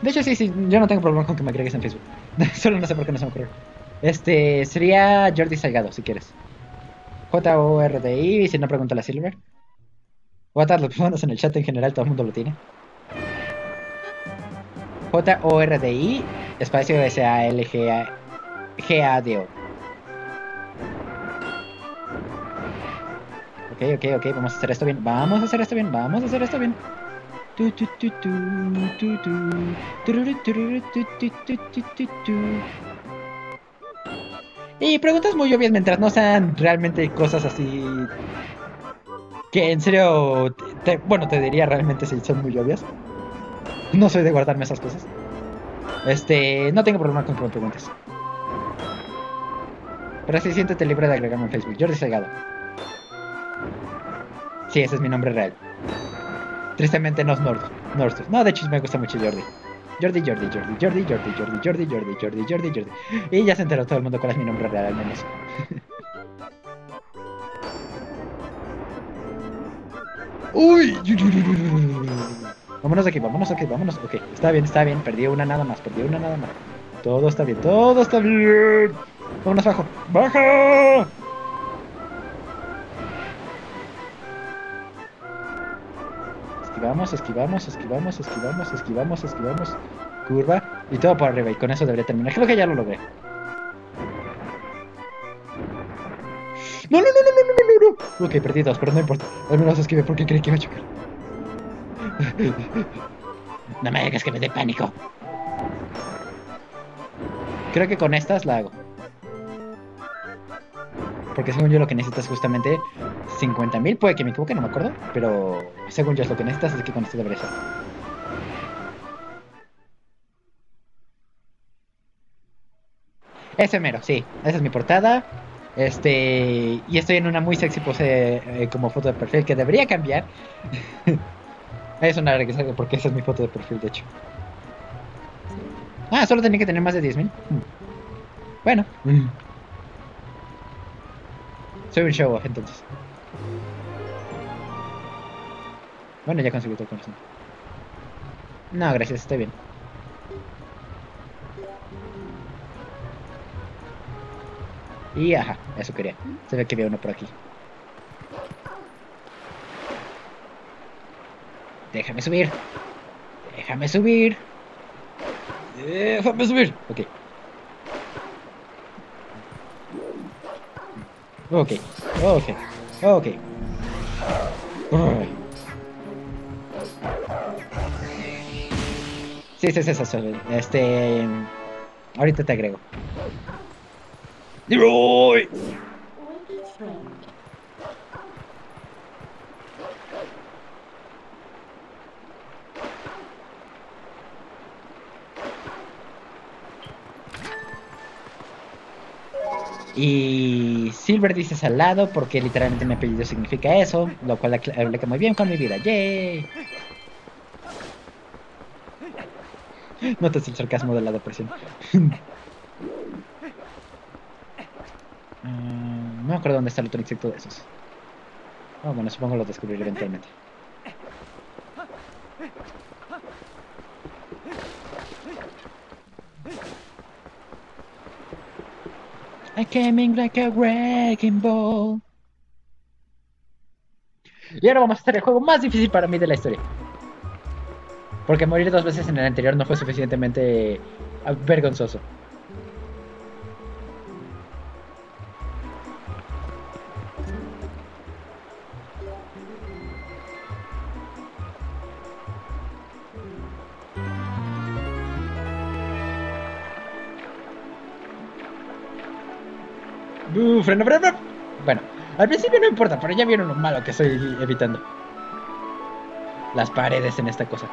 De hecho, sí, sí, yo no tengo problema con que me agregues en Facebook. Solo no sé por qué no se me ocurre. Este, sería Jordi Salgado, si quieres. J-O-R-D-I, si no, pregúntale a Silver. Voy a dar los en el chat en general, todo el mundo lo tiene. J-O-R-D-I, espacio S-A-L-G-A-D-O. Ok, ok, ok, vamos a hacer esto bien. Vamos a hacer esto bien, vamos a hacer esto bien. Y preguntas muy obvias mientras no sean realmente cosas así. Que en serio. te- bueno, te diría realmente si son muy obvias. No soy de guardarme esas cosas. Este. No tengo problema con que me preguntes. Pero sí, siéntete libre de agregarme en Facebook. Jordi Salgado. Sí, ese es mi nombre real. Tristemente no es Nord. Nord. No, de hecho me gusta mucho Jordi. Jordi, Jordi, Jordi, Jordi, Jordi, Jordi, Jordi, Jordi, Jordi, Jordi, Jordi. Y ya se enteró todo el mundo cuál es mi nombre real, al menos. Uy. Vámonos de aquí, vámonos aquí, vámonos. Ok, está bien, está bien. Perdí una nada más, perdí una nada más. Todo está bien, todo está bien. Vámonos abajo. ¡Baja! Esquivamos, esquivamos, esquivamos, esquivamos, esquivamos, esquivamos. Curva y todo por arriba. Y con eso debería terminar. Creo que ya lo logré. No, no, no, no, no, no, no, no. Ok, perdí dos, pero no importa. Al menos esquivé porque creí que iba a chocar. No me digas que me dé pánico. Creo que con estas la hago. Porque según yo lo que necesitas es justamente 50.000. Puede que me equivoque, no me acuerdo. Pero según yo es lo que necesitas, así que con esto debería ser. Ese mero, sí. Esa es mi portada. Este. Y estoy en una muy sexy pose eh, como foto de perfil que debería cambiar. es una regresaje porque esa es mi foto de perfil, de hecho. Ah, solo tenía que tener más de 10.000. Mm. Bueno. Soy un show entonces. Bueno, ya conseguí todo el corazón. No, gracias, estoy bien. Y ajá, eso quería. Se ve que había uno por aquí. Déjame subir. Déjame subir. Déjame subir. Ok. Ok. Ok. Ok. Sí, sí, sí, sí. Este. Ahorita te agrego. Leroy. Y Silver dice salado porque literalmente mi apellido significa eso, lo cual aplica muy bien con mi vida. ¡Yay! Notas el sarcasmo de la depresión. Mm, no me acuerdo dónde está el otro insecto de esos. Oh, bueno, supongo lo descubriré eventualmente. I came in like a wrecking ball. Y ahora vamos a hacer el juego más difícil para mí de la historia. Porque morir dos veces en el anterior no fue suficientemente vergonzoso. Al principio no importa, pero ya vieron lo malo que estoy evitando. Las paredes en esta cosa.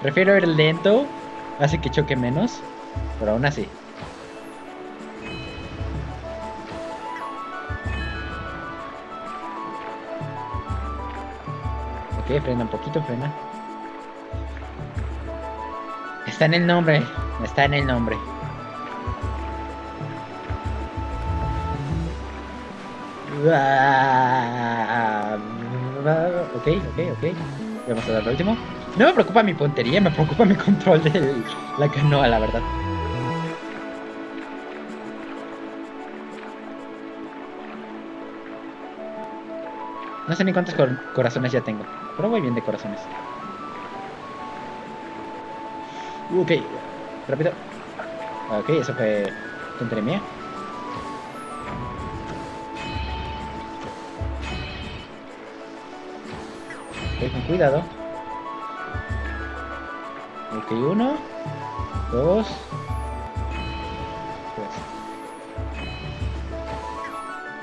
Prefiero ir lento, hace que choque menos, pero aún así. Ok, frena un poquito, frena. Está en el nombre, está en el nombre. Ok, ok, ok. Vamos a dar lo último. No me preocupa mi puntería, me preocupa mi control de la canoa, la verdad. No sé ni cuántos cor- corazones ya tengo, pero voy bien de corazones. Ok, rápido. Ok, eso fue tontería mía. Ok, con cuidado. Ok, uno, dos, tres.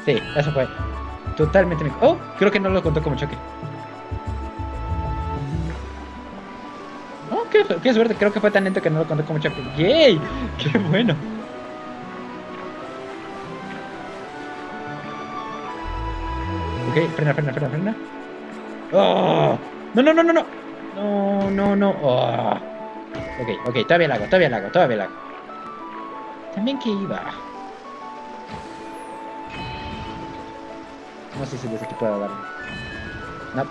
Sí, eso fue. Totalmente mi... Oh, creo que no lo contó como choque. qué, suerte. Creo que fue tan lento que no lo contó como choque. ¡Yay! ¡Qué bueno! Ok, frena, frena, frena, frena. ¡Oh! No, no, no, no, no. No, no, no. Oh. Ok, ok, todavía la hago, todavía la hago, todavía la hago. También que iba. No sé si desde aquí puedo darle. No.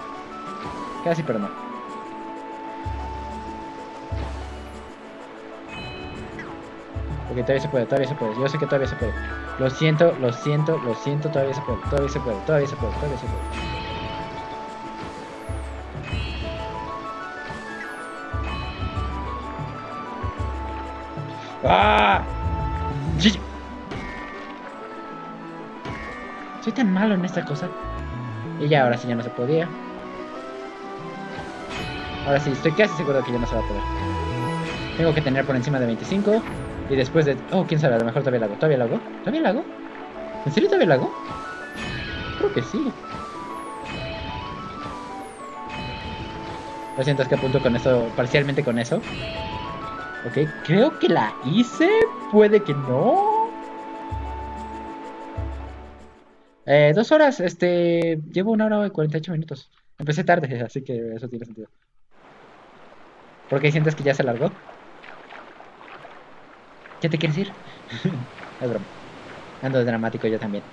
Casi, pero no. Ok, todavía se puede, todavía se puede. Yo sé que todavía se puede. Lo siento, lo siento, lo siento, todavía se puede, todavía se puede, todavía se puede, todavía se puede. ¡Ah! GG. Soy tan malo en esta cosa. Y ya, ahora sí ya no se podía. Ahora sí, estoy casi seguro que ya no se va a poder. Tengo que tener por encima de 25. Y después de... Oh, quién sabe, a lo mejor todavía lo hago. ¿Todavía lo hago? ¿Todavía lo hago? ¿En serio todavía lo hago? Creo que sí. Lo siento, es que apunto con eso, parcialmente con eso. Ok, creo que la hice. Puede que no. Eh, dos horas, este. Llevo una hora y 48 minutos. Empecé tarde, así que eso tiene sentido. ¿Por qué sientes que ya se alargó? ¿Qué te quieres ir? es broma. Ando dramático yo también.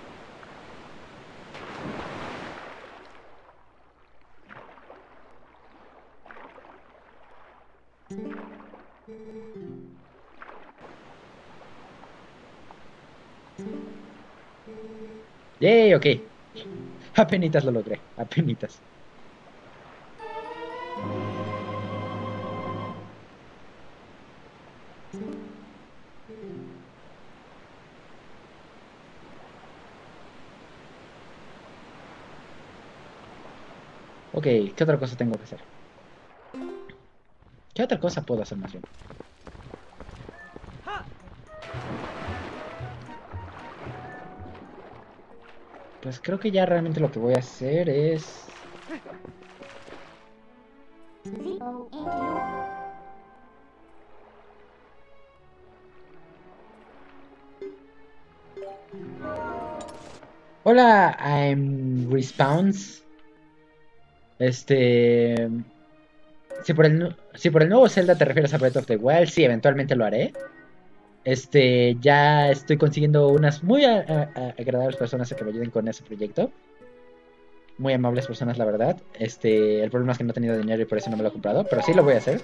Yay, ok. Apenitas lo logré, apenitas. Ok, ¿qué otra cosa tengo que hacer? ¿Qué otra cosa puedo hacer más bien? Pues creo que ya realmente lo que voy a hacer es... Hola, I'm Response. Este... Si por, el, si por el nuevo Zelda te refieres a Breath of the Wild, sí, eventualmente lo haré. Este, ya estoy consiguiendo unas muy a- a- a- agradables personas que me ayuden con ese proyecto. Muy amables personas, la verdad. Este, el problema es que no he tenido dinero y por eso no me lo he comprado, pero sí lo voy a hacer.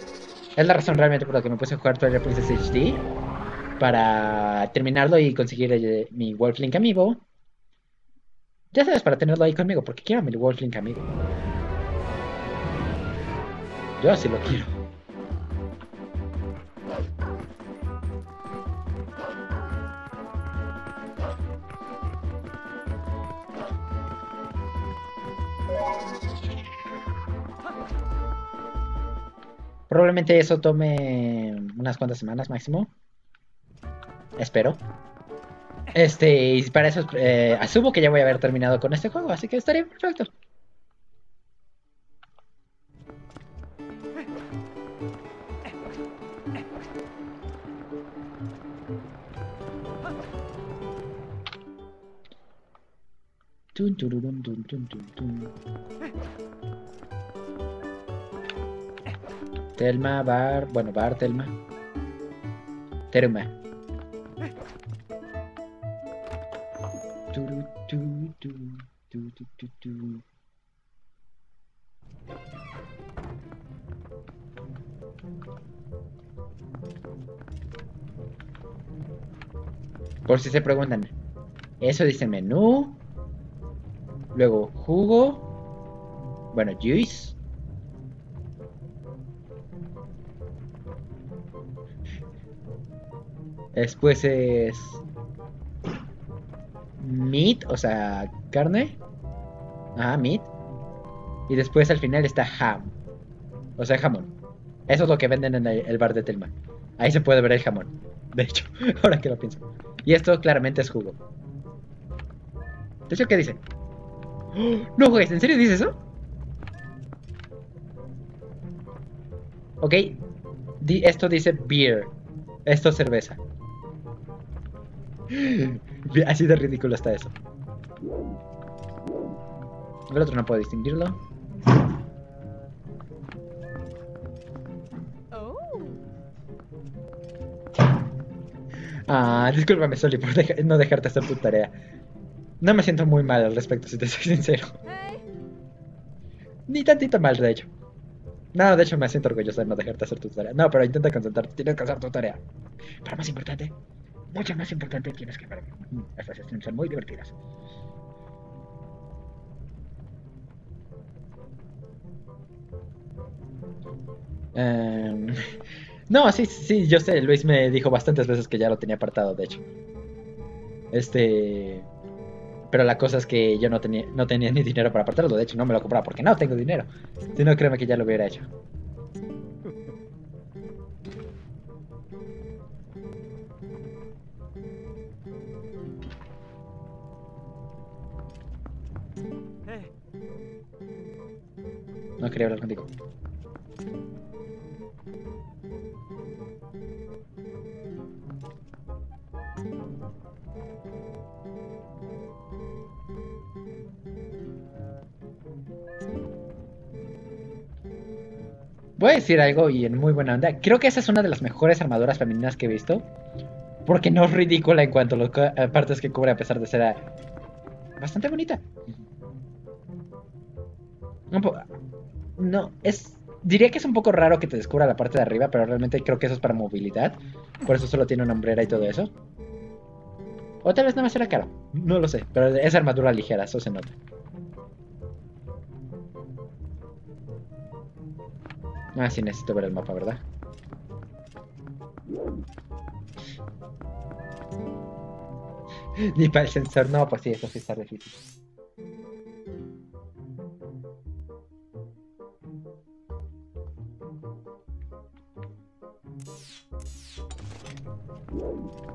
Es la razón realmente por la que me puse a jugar Twilight Princess HD para terminarlo y conseguir eh, mi Wolflink amigo. Ya sabes, para tenerlo ahí conmigo, porque quiero mi Wolflink amigo. Yo lo quiero. Probablemente eso tome unas cuantas semanas máximo. Espero. Este, y para eso eh, asumo que ya voy a haber terminado con este juego, así que estaría perfecto. Tun, tururun, tun, tun. Telma, Bar, bueno, Bar, Telma. Teruma. Por si se preguntan, eso dice menú, luego jugo, bueno, juice, Después es meat, o sea, carne. Ajá, meat. Y después al final está ham. O sea, jamón. Eso es lo que venden en el, bar de Telma. Ahí se puede ver el jamón. De hecho, ahora que lo pienso. Y esto claramente es jugo. De hecho, ¿qué dice? No juegues, ¿en serio dice eso? Ok, di- esto dice beer. Esto es cerveza. Así de ridículo está eso. El otro no puedo distinguirlo. Oh. Ah, discúlpame, Soli, por deja- no dejarte hacer tu tarea. No me siento muy mal al respecto, si te soy sincero. Ni tantito mal, de hecho. No, de hecho me siento orgulloso de no dejarte hacer tu tarea. No, pero intenta concentrarte, tienes que hacer tu tarea. Pero más importante, mucho más importante, tienes que ver. Mm, Estas sesiones son muy divertidas. Em, no, sí, sí, yo sé, Luis me dijo bastantes veces que ya lo tenía apartado, de hecho. Este... Pero la cosa es que yo no tenía, no tenía ni dinero para apartarlo, de hecho no me lo compraba porque no tengo dinero. Si no, créeme que ya lo hubiera hecho. Hey. No quería hablar contigo. Voy a decir algo y en muy buena onda. Creo que esa es una de las mejores armaduras femeninas que he visto. Porque no es ridícula en cuanto a las partes que cubre, a pesar de ser ah, bastante bonita. No, es. Diría que es un poco raro que te descubra la parte de arriba, pero realmente creo que eso es para movilidad. Por eso solo tiene una hombrera y todo eso. O tal vez nada más era caro. No lo sé, pero es armadura ligera, eso se nota. Ah, sí, necesito ver el mapa, ¿verdad? Ni para el sensor, no, pues sí, eso sí está difícil.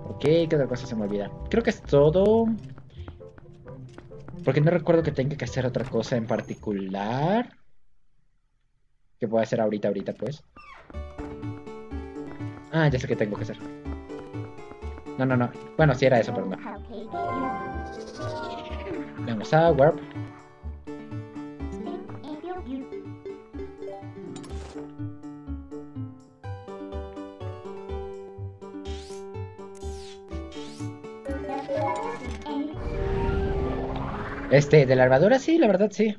Ok, ¿qué otra cosa se me olvida? Creo que es todo. Porque no recuerdo que tenga que hacer otra cosa en particular. Que pueda hacer ahorita, ahorita, pues. Ah, ya sé qué tengo que hacer. No, no, no. Bueno, sí era eso, pero no. Vamos a Warp. Este, de la armadura, sí, la verdad, sí.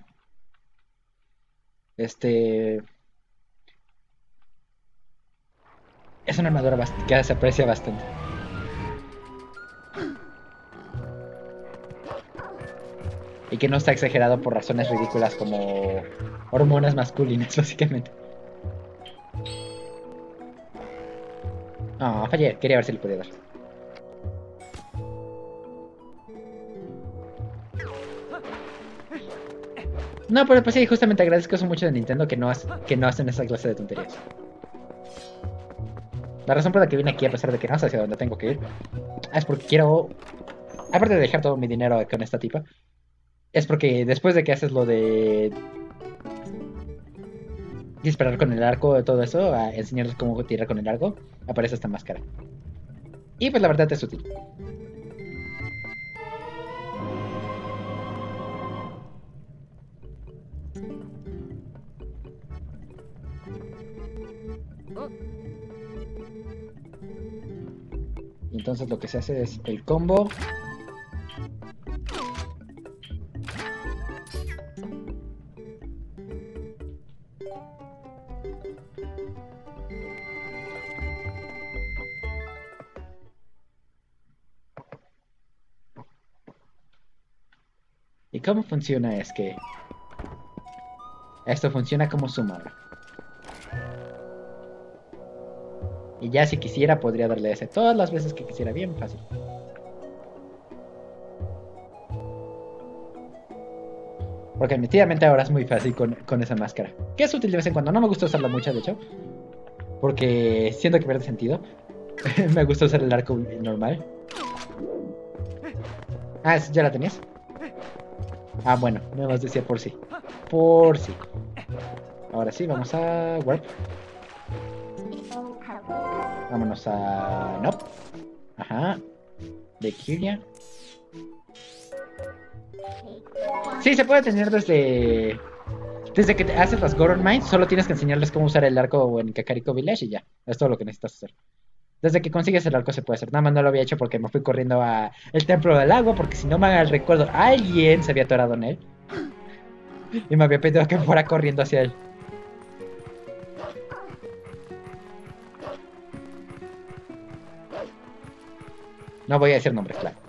Este. Es una armadura que se aprecia bastante. Y que no está exagerado por razones ridículas como hormonas masculinas, básicamente. Ah, fallé. Quería ver si le podía dar. No, pero pues sí, justamente agradezco eso mucho de Nintendo que no hacen esa clase de tonterías. La razón por la que vine aquí, a pesar de que no sé hacia dónde tengo que ir, es porque quiero. Aparte de dejar todo mi dinero con esta tipa, es porque después de que haces lo de. disparar con el arco todo eso, a enseñarles cómo tirar con el arco, aparece esta máscara. Y pues la verdad es útil. Entonces lo que se hace es el combo. ¿Y cómo funciona? Es que esto funciona como suma Y ya si quisiera podría darle ese todas las veces que quisiera, bien fácil. Porque admitidamente ahora es muy fácil con, con esa máscara. Que es útil de vez en cuando, no me gusta usarla mucho de hecho. Porque siento que pierde sentido. Me gusta usar el arco normal. Ah, ¿sí ¿ya la tenías? Ah, bueno, nada más decía por sí. Por sí. Ahora sí, vamos a Warp. Vámonos a. No. Ajá. De Kyria. Sí, se puede tener desde. Desde que te haces las Goron Mines, solo tienes que enseñarles cómo usar el arco en Kakariko Village y ya. Es todo lo que necesitas hacer. Desde que consigues el arco se puede hacer. Nada más no lo había hecho porque me fui corriendo a el Templo del Agua, porque si no me recuerdo, alguien se había atorado en él. Y me había pedido que fuera corriendo hacia él. No voy a decir nombres, claro.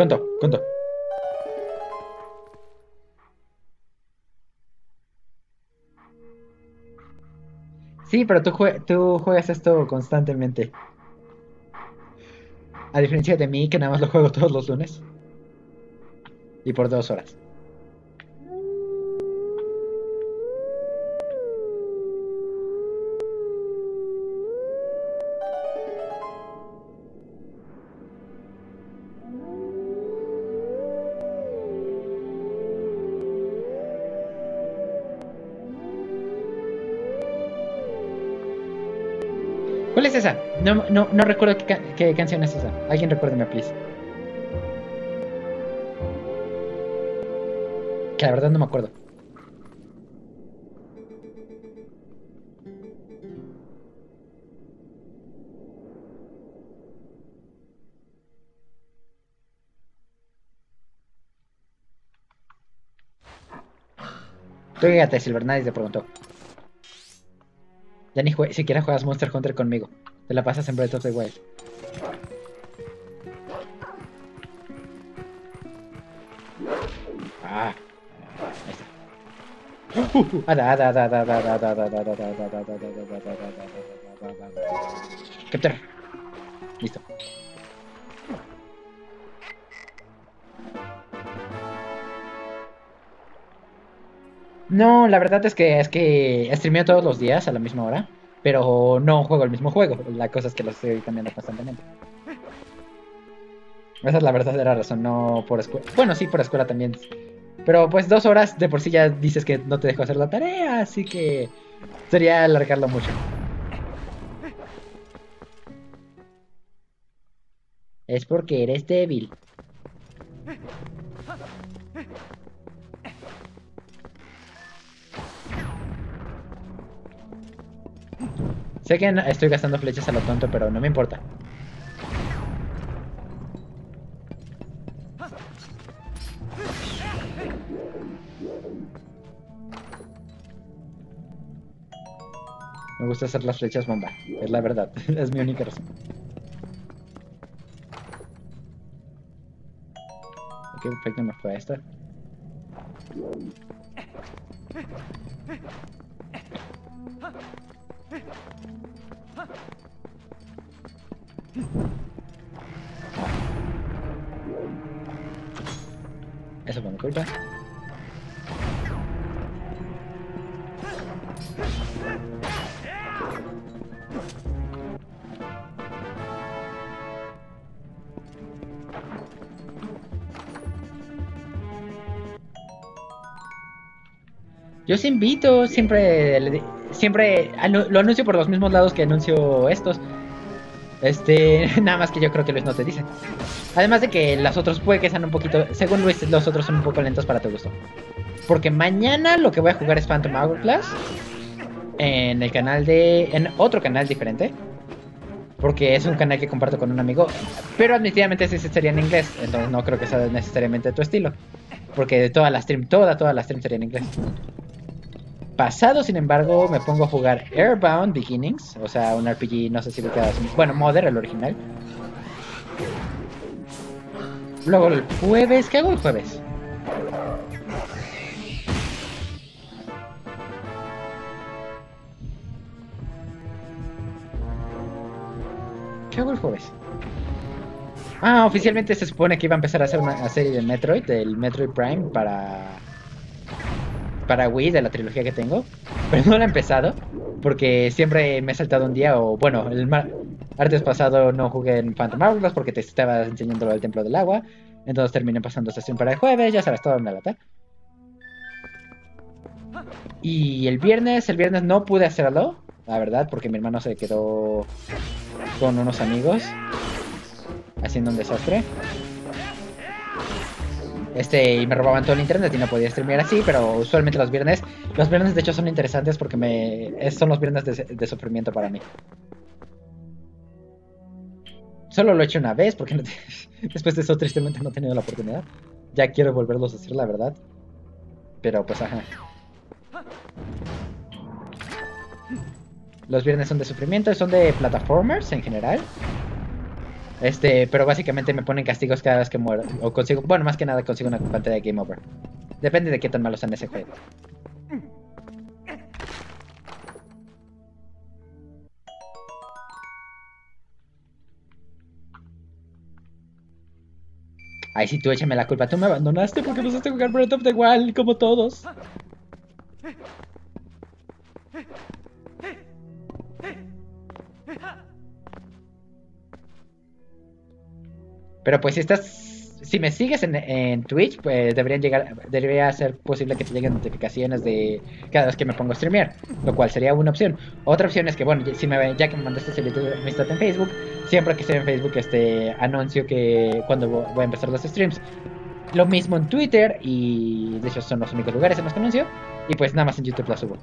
Conto, conto. Sí, pero tú, jue- tú juegas esto constantemente. A diferencia de mí, que nada más lo juego todos los lunes. Y por dos horas. No, no, no recuerdo qué, ca- qué canción es esa. Alguien recuérdeme, please. Que la verdad no me acuerdo. Tú fíjate, Silver, nadie te preguntó. Ya ni siquiera juegas Monster Hunter conmigo. Te la pasas en Breath of the Ah. Ahí está. Listo. No, la verdad es que es que streameo todos los días a la misma hora pero no juego el mismo juego. La cosa es que lo estoy cambiando constantemente. Esa es la verdadera razón, no por escuela. Bueno, sí, por escuela también. Pero pues dos horas de por sí ya dices que no te dejo hacer la tarea, así que sería alargarlo mucho. Es porque eres débil. Sé que estoy gastando flechas a lo tonto, pero no me importa. Me gusta hacer las flechas bomba, es la verdad, es mi única razón. Ok, perfecto, me fue esta. Eso fue mi culpa. Yo os invito, siempre, siempre lo anuncio por los mismos lados que anuncio estos. Este, nada más que yo creo que Luis no te dice. Además de que los otros puede que sean un poquito, según Luis, los otros son un poco lentos para tu gusto. Porque mañana lo que voy a jugar es Phantom Hourglass. En el canal de. En otro canal diferente. Porque es un canal que comparto con un amigo. Pero admitidamente ese sería en inglés. Entonces no creo que sea necesariamente tu estilo. Porque toda la stream, toda, toda la stream sería en inglés. Pasado, sin embargo, me pongo a jugar Airbound Beginnings. O sea, un RPG, no sé si lo quedas. Bueno, Mother, el original. Luego el jueves. ¿Qué hago el jueves? ¿Qué hago el jueves? Ah, oficialmente se supone que iba a empezar a hacer una serie de Metroid, del Metroid Prime para para Wii de la trilogía que tengo, pero no la he empezado porque siempre me he saltado un día o bueno, el martes pasado no jugué en Phantom Hourglass porque te estaba enseñando lo del Templo del Agua, entonces terminé pasando sesión para el jueves, ya sabes, todo en la lata. Y el viernes, el viernes no pude hacerlo, la verdad, porque mi hermano se quedó con unos amigos haciendo un desastre. Este, y me robaban todo el internet y no podía streamear así, pero usualmente los viernes, los viernes de hecho son interesantes porque me, son los viernes de, sufrimiento para mí. Solo lo he hecho una vez porque después de eso tristemente no he tenido la oportunidad. Ya quiero volverlos a hacer, la verdad. Pero pues ajá. Los viernes son de sufrimiento, son de plataformers en general. Este, pero básicamente me ponen castigos cada vez que muero. O consigo, bueno, más que nada consigo una pantalla de Game Over. Depende de qué tan malos sean ese juego. Ay, si tú échame la culpa. Tú me abandonaste porque empezaste a jugar Breath of the Wild como todos. Pero pues si estás. Si me sigues en, Twitch, pues deberían llegar. Debería ser posible que te lleguen notificaciones de cada vez que me pongo a streamear. Lo cual sería una opción. Otra opción es que, bueno, si me, ya que me mandaste solicitud de en Facebook, siempre que estoy en Facebook, este anuncio que cuando voy a empezar los streams. Lo mismo en Twitter y de hecho son los únicos lugares en los que anuncio. Y pues nada más en YouTube la subo.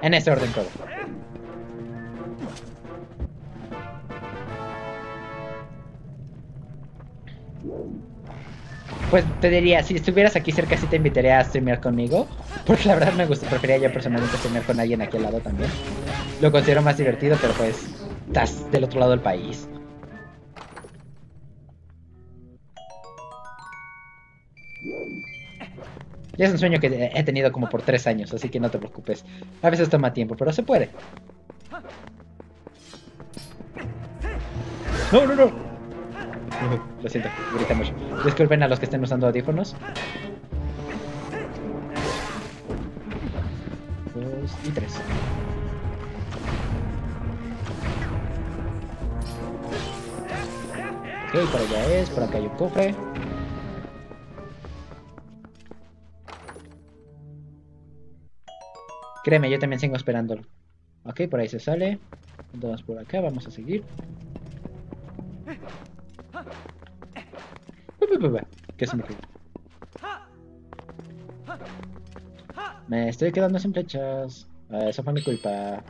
En ese orden todo. Pues te diría, si estuvieras aquí cerca sí te invitaría a streamear conmigo. Porque la verdad me gusta, preferiría yo personalmente streamear con alguien aquí al lado también. Lo considero más divertido, pero pues estás del otro lado del país. Ya es un sueño que he tenido como por tres años, así que no te preocupes. A veces toma tiempo, pero se puede. No, no, no. Lo siento, grita mucho. Disculpen a los que estén usando audífonos. Dos y tres. Ok, por allá es, por acá hay un cofre. Créeme, yo también sigo esperándolo. Ok, por ahí se sale. Entonces por acá, vamos a seguir. ¿Qué se me Me estoy quedando sin flechas. Ah, eso fue mi culpa.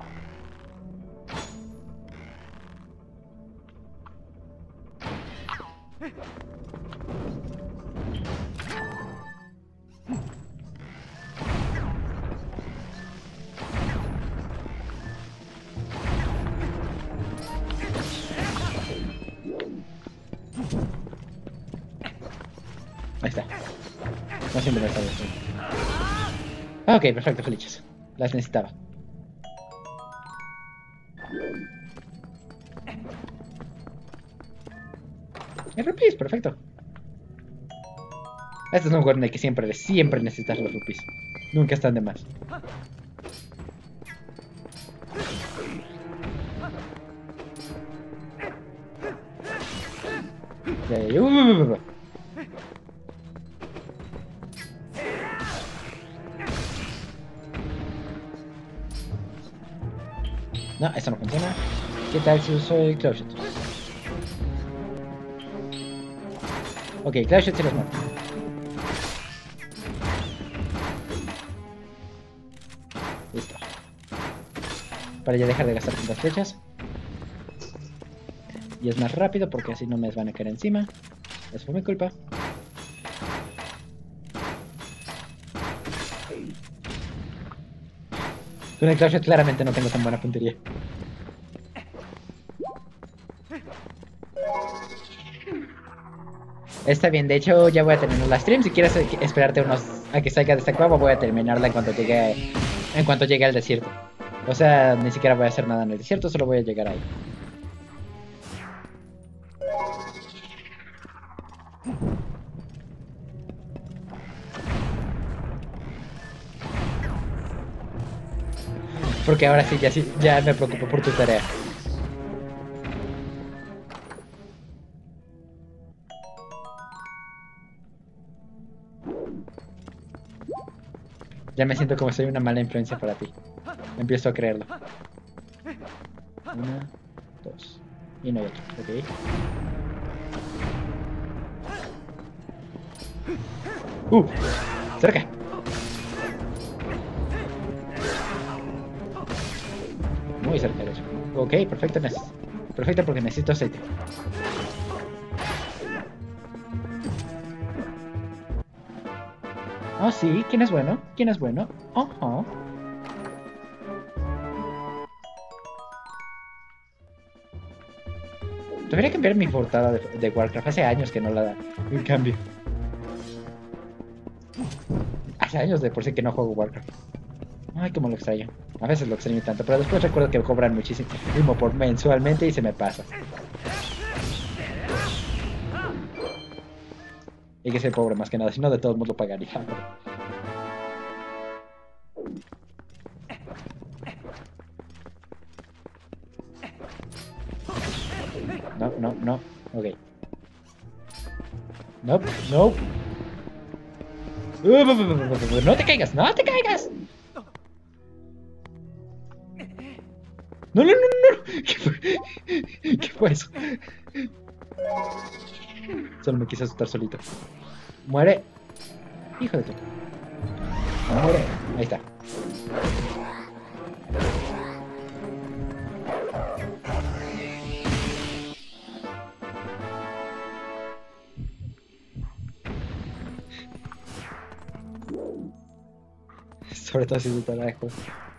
Ah, ok, perfecto, felices. Las necesitaba. El rupees, perfecto. Este es un juego que siempre, siempre necesitas los rupees. Nunca están de más. Uh, uh, uh, No, eso no funciona. ¿Qué tal si uso el Cloud Shot? Ok, Cloud Shot se los mata. Listo. Para ya dejar de gastar tantas flechas. Y es más rápido porque así no me van a caer encima. Eso fue mi culpa. Con el Clash claramente no tengo tan buena puntería. Está bien, de hecho ya voy a terminar la stream. Si quieres esperarte unos a que salga de esta cueva, voy a terminarla en cuanto llegue en cuanto llegue al desierto. O sea, ni siquiera voy a hacer nada en el desierto, solo voy a llegar ahí. Porque ahora sí, ya, sí, ya me preocupo por tu tarea. Ya me siento como soy una mala influencia para ti. Empiezo a creerlo. Una, dos. Y no hay otro, ok. ¡Uh! ¡Cerca! Muy cerca de eso. Ok, perfecto. Perfecto porque necesito aceite. Oh, sí. ¿Quién es bueno? ¿Quién es bueno? Ojo. Debería cambiar mi portada de, de Warcraft. Hace años que no la da. En cambio. Hace años de por sí que no juego Warcraft. Ay, cómo lo extraño. A veces lo extraño tanto, pero después recuerdo que cobran muchísimo por mensualmente y se me pasa. Y que soy pobre más que nada, si no de todos modos lo pagaría. No, no, no. Ok. Nope, nope. No te caigas, no te caigas. No, no, no, no. ¿Qué fue? ¿Qué fue eso? Solo me quise asustar solito. Muere. Hijo de tu. Muere. Ahí está. Todo si de trabajo.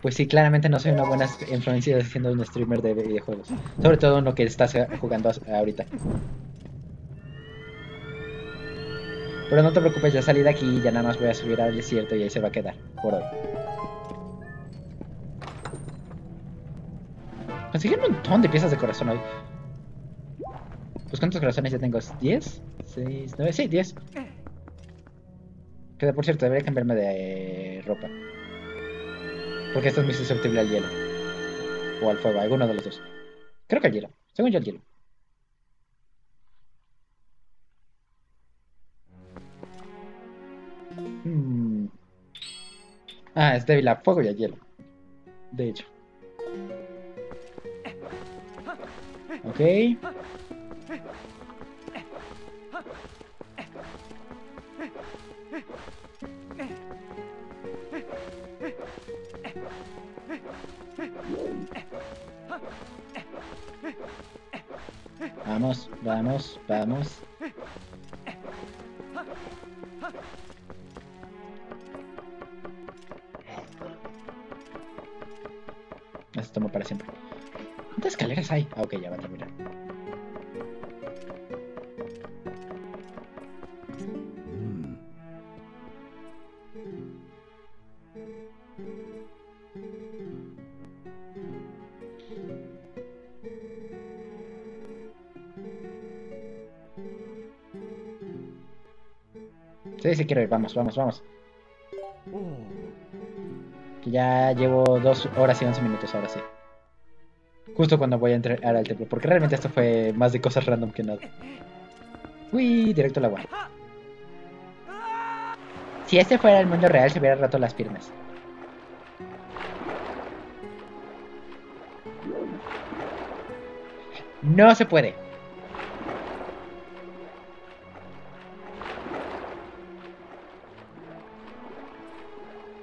Pues sí, claramente no soy una buena influencia siendo un streamer de videojuegos. Sobre todo en lo que estás jugando ahorita. Pero no te preocupes, ya salí de aquí y ya nada más voy a subir al desierto y ahí se va a quedar por hoy. Conseguí un montón de piezas de corazón hoy. Pues ¿cuántos corazones ya tengo? ¿10? ¿6? ¿9? Sí, 10. Que por cierto, debería cambiarme de ropa. Porque esto es muy susceptible al hielo. O al fuego, alguno de los dos. Creo que al hielo. Según yo al hielo. Hmm. Ah, es débil a fuego y a hielo. De hecho. Ok. Vamos, vamos, vamos. Esto toma para siempre. ¿Cuántas escaleras hay? Ah, ok, ya va a terminar. Sí, sí quiero ir, vamos, vamos, vamos. Que ya llevo dos horas y once minutos ahora sí. Justo cuando voy a entrar al templo, porque realmente esto fue más de cosas random que nada. Uy, directo al agua. Si este fuera el mundo real, se hubiera roto las piernas. No se puede.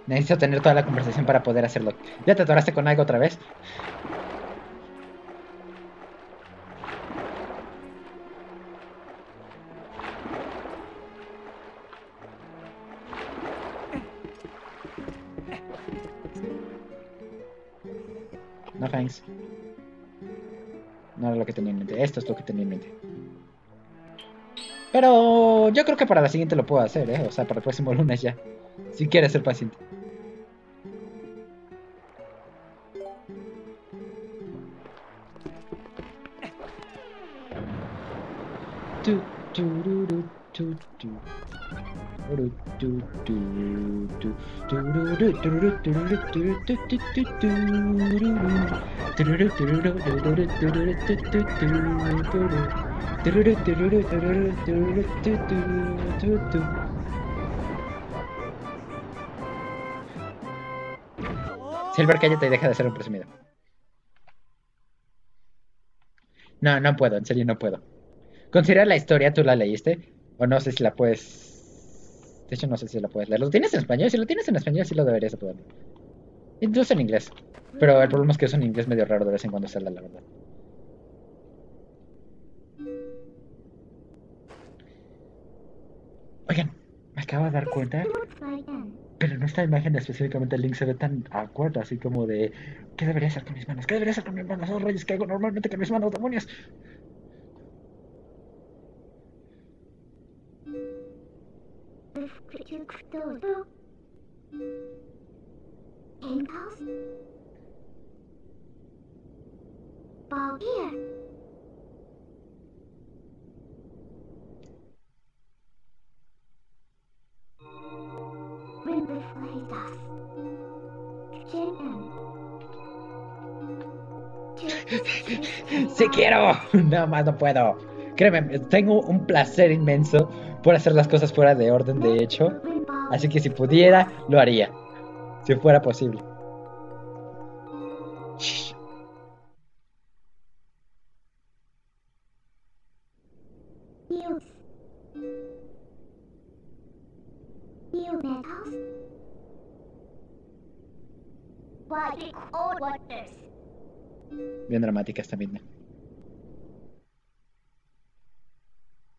Necesito tener toda la conversación para poder hacerlo. ¿Ya te atoraste con algo otra vez? No thanks. No era lo que tenía en mente. Esto es lo que tenía en mente. Pero yo creo que para la siguiente lo puedo hacer, ¿eh? O sea, para el próximo lunes ya. Si quieres ser paciente. Silver, cállate y deja de ser un presumido. No, no puedo, en serio no puedo. Considera la historia, tú la leíste. O no sé si la puedes. De hecho, no sé si la puedes leer. ¿Lo tienes en español? Si lo tienes en español, sí lo deberías de poder. Incluso en inglés. Pero el problema es que es un inglés medio raro de vez en cuando sale, la verdad. Oigan, me acabo de dar cuenta. Pero en esta imagen específicamente el link se ve tan awkward, así como de ¿qué debería hacer con mis manos? ¿Qué debería hacer con mis manos? Oh reyes, ¿qué hago normalmente con mis manos, demonios? This creature stole the handcuffs. Ball here. When the fly does. Chicken. ¡Sí quiero! No más no puedo. Créeme, tengo un placer inmenso por hacer las cosas fuera de orden, de hecho. Así que si pudiera, lo haría. Si fuera posible. Bien dramática esta misma.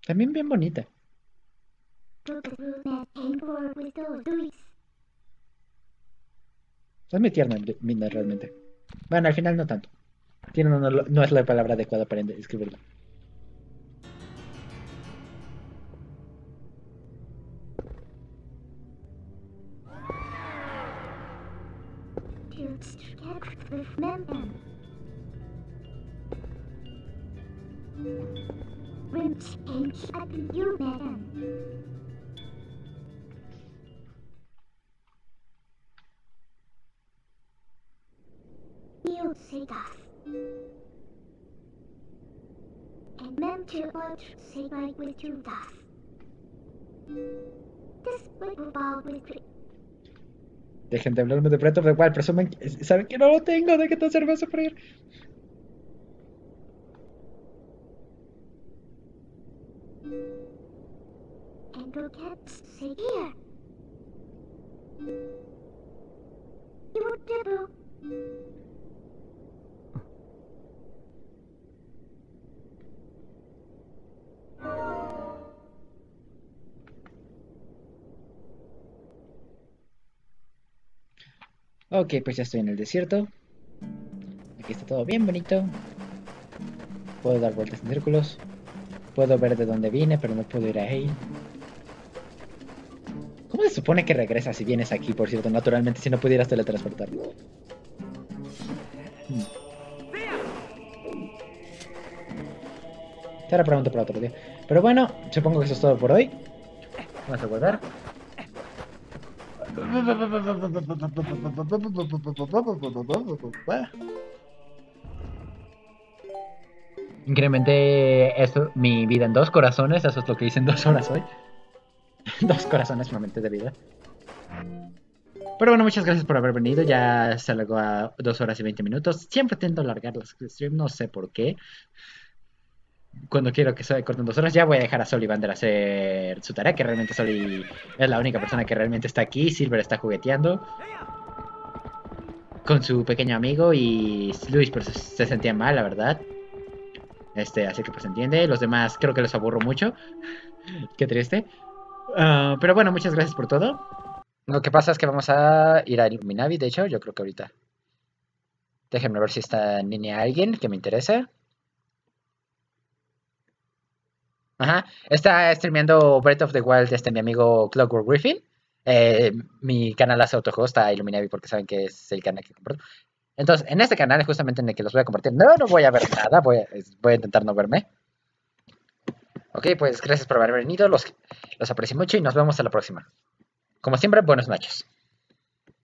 También bien bonita. Es muy tierna Midna realmente. Bueno, al final no tanto. Tiene no, no- es la palabra adecuada para describirla. Dudes you, Dejen de hablarme de of presumen saben que no lo tengo, de que te hacerme sufrir. You devil. Ok, pues ya estoy en el desierto. Aquí está todo bien bonito. Puedo dar vueltas en círculos. Puedo ver de dónde vine, pero no puedo ir ahí. ¿Cómo se supone que regresas si vienes aquí, por cierto, naturalmente, si no pudieras teletransportar? Te la pregunto para otro día. Pero bueno, supongo que eso es todo por hoy. Vamos a guardar. Incrementé esto, mi vida en dos corazones, eso es lo que hice en dos horas hoy. dos corazones solamente de vida. Pero bueno, muchas gracias por haber venido. Ya se alargó a dos horas y 20 minutos. Siempre tiendo a alargar los streams, no sé por qué. cuando quiero que se corten dos horas, ya voy a dejar a Sol y Vander hacer su tarea, que realmente Sol es la única persona que realmente está aquí. Silver está jugueteando con su pequeño amigo y Luis pues se sentía mal, la verdad. Este, así que pues entiende. Los demás creo que los aburro mucho. Qué triste. Ah, pero bueno, muchas gracias por todo. Lo que pasa es que vamos a ir a Illuminavi, de hecho, yo creo que ahorita. Déjenme ver si está en línea alguien que me interese. Ajá, está streameando Breath of the Wild este mi amigo Clockwork Griffin. Eh, mi canal hace autohost a Illuminavi porque saben que es el canal que comparto. Entonces, en este canal es justamente en el que los voy a compartir. No, no voy a ver nada, voy a, voy a intentar no verme. Ok, pues gracias por haber venido, los, los aprecio mucho y nos vemos a la próxima. Como siempre, buenas noches.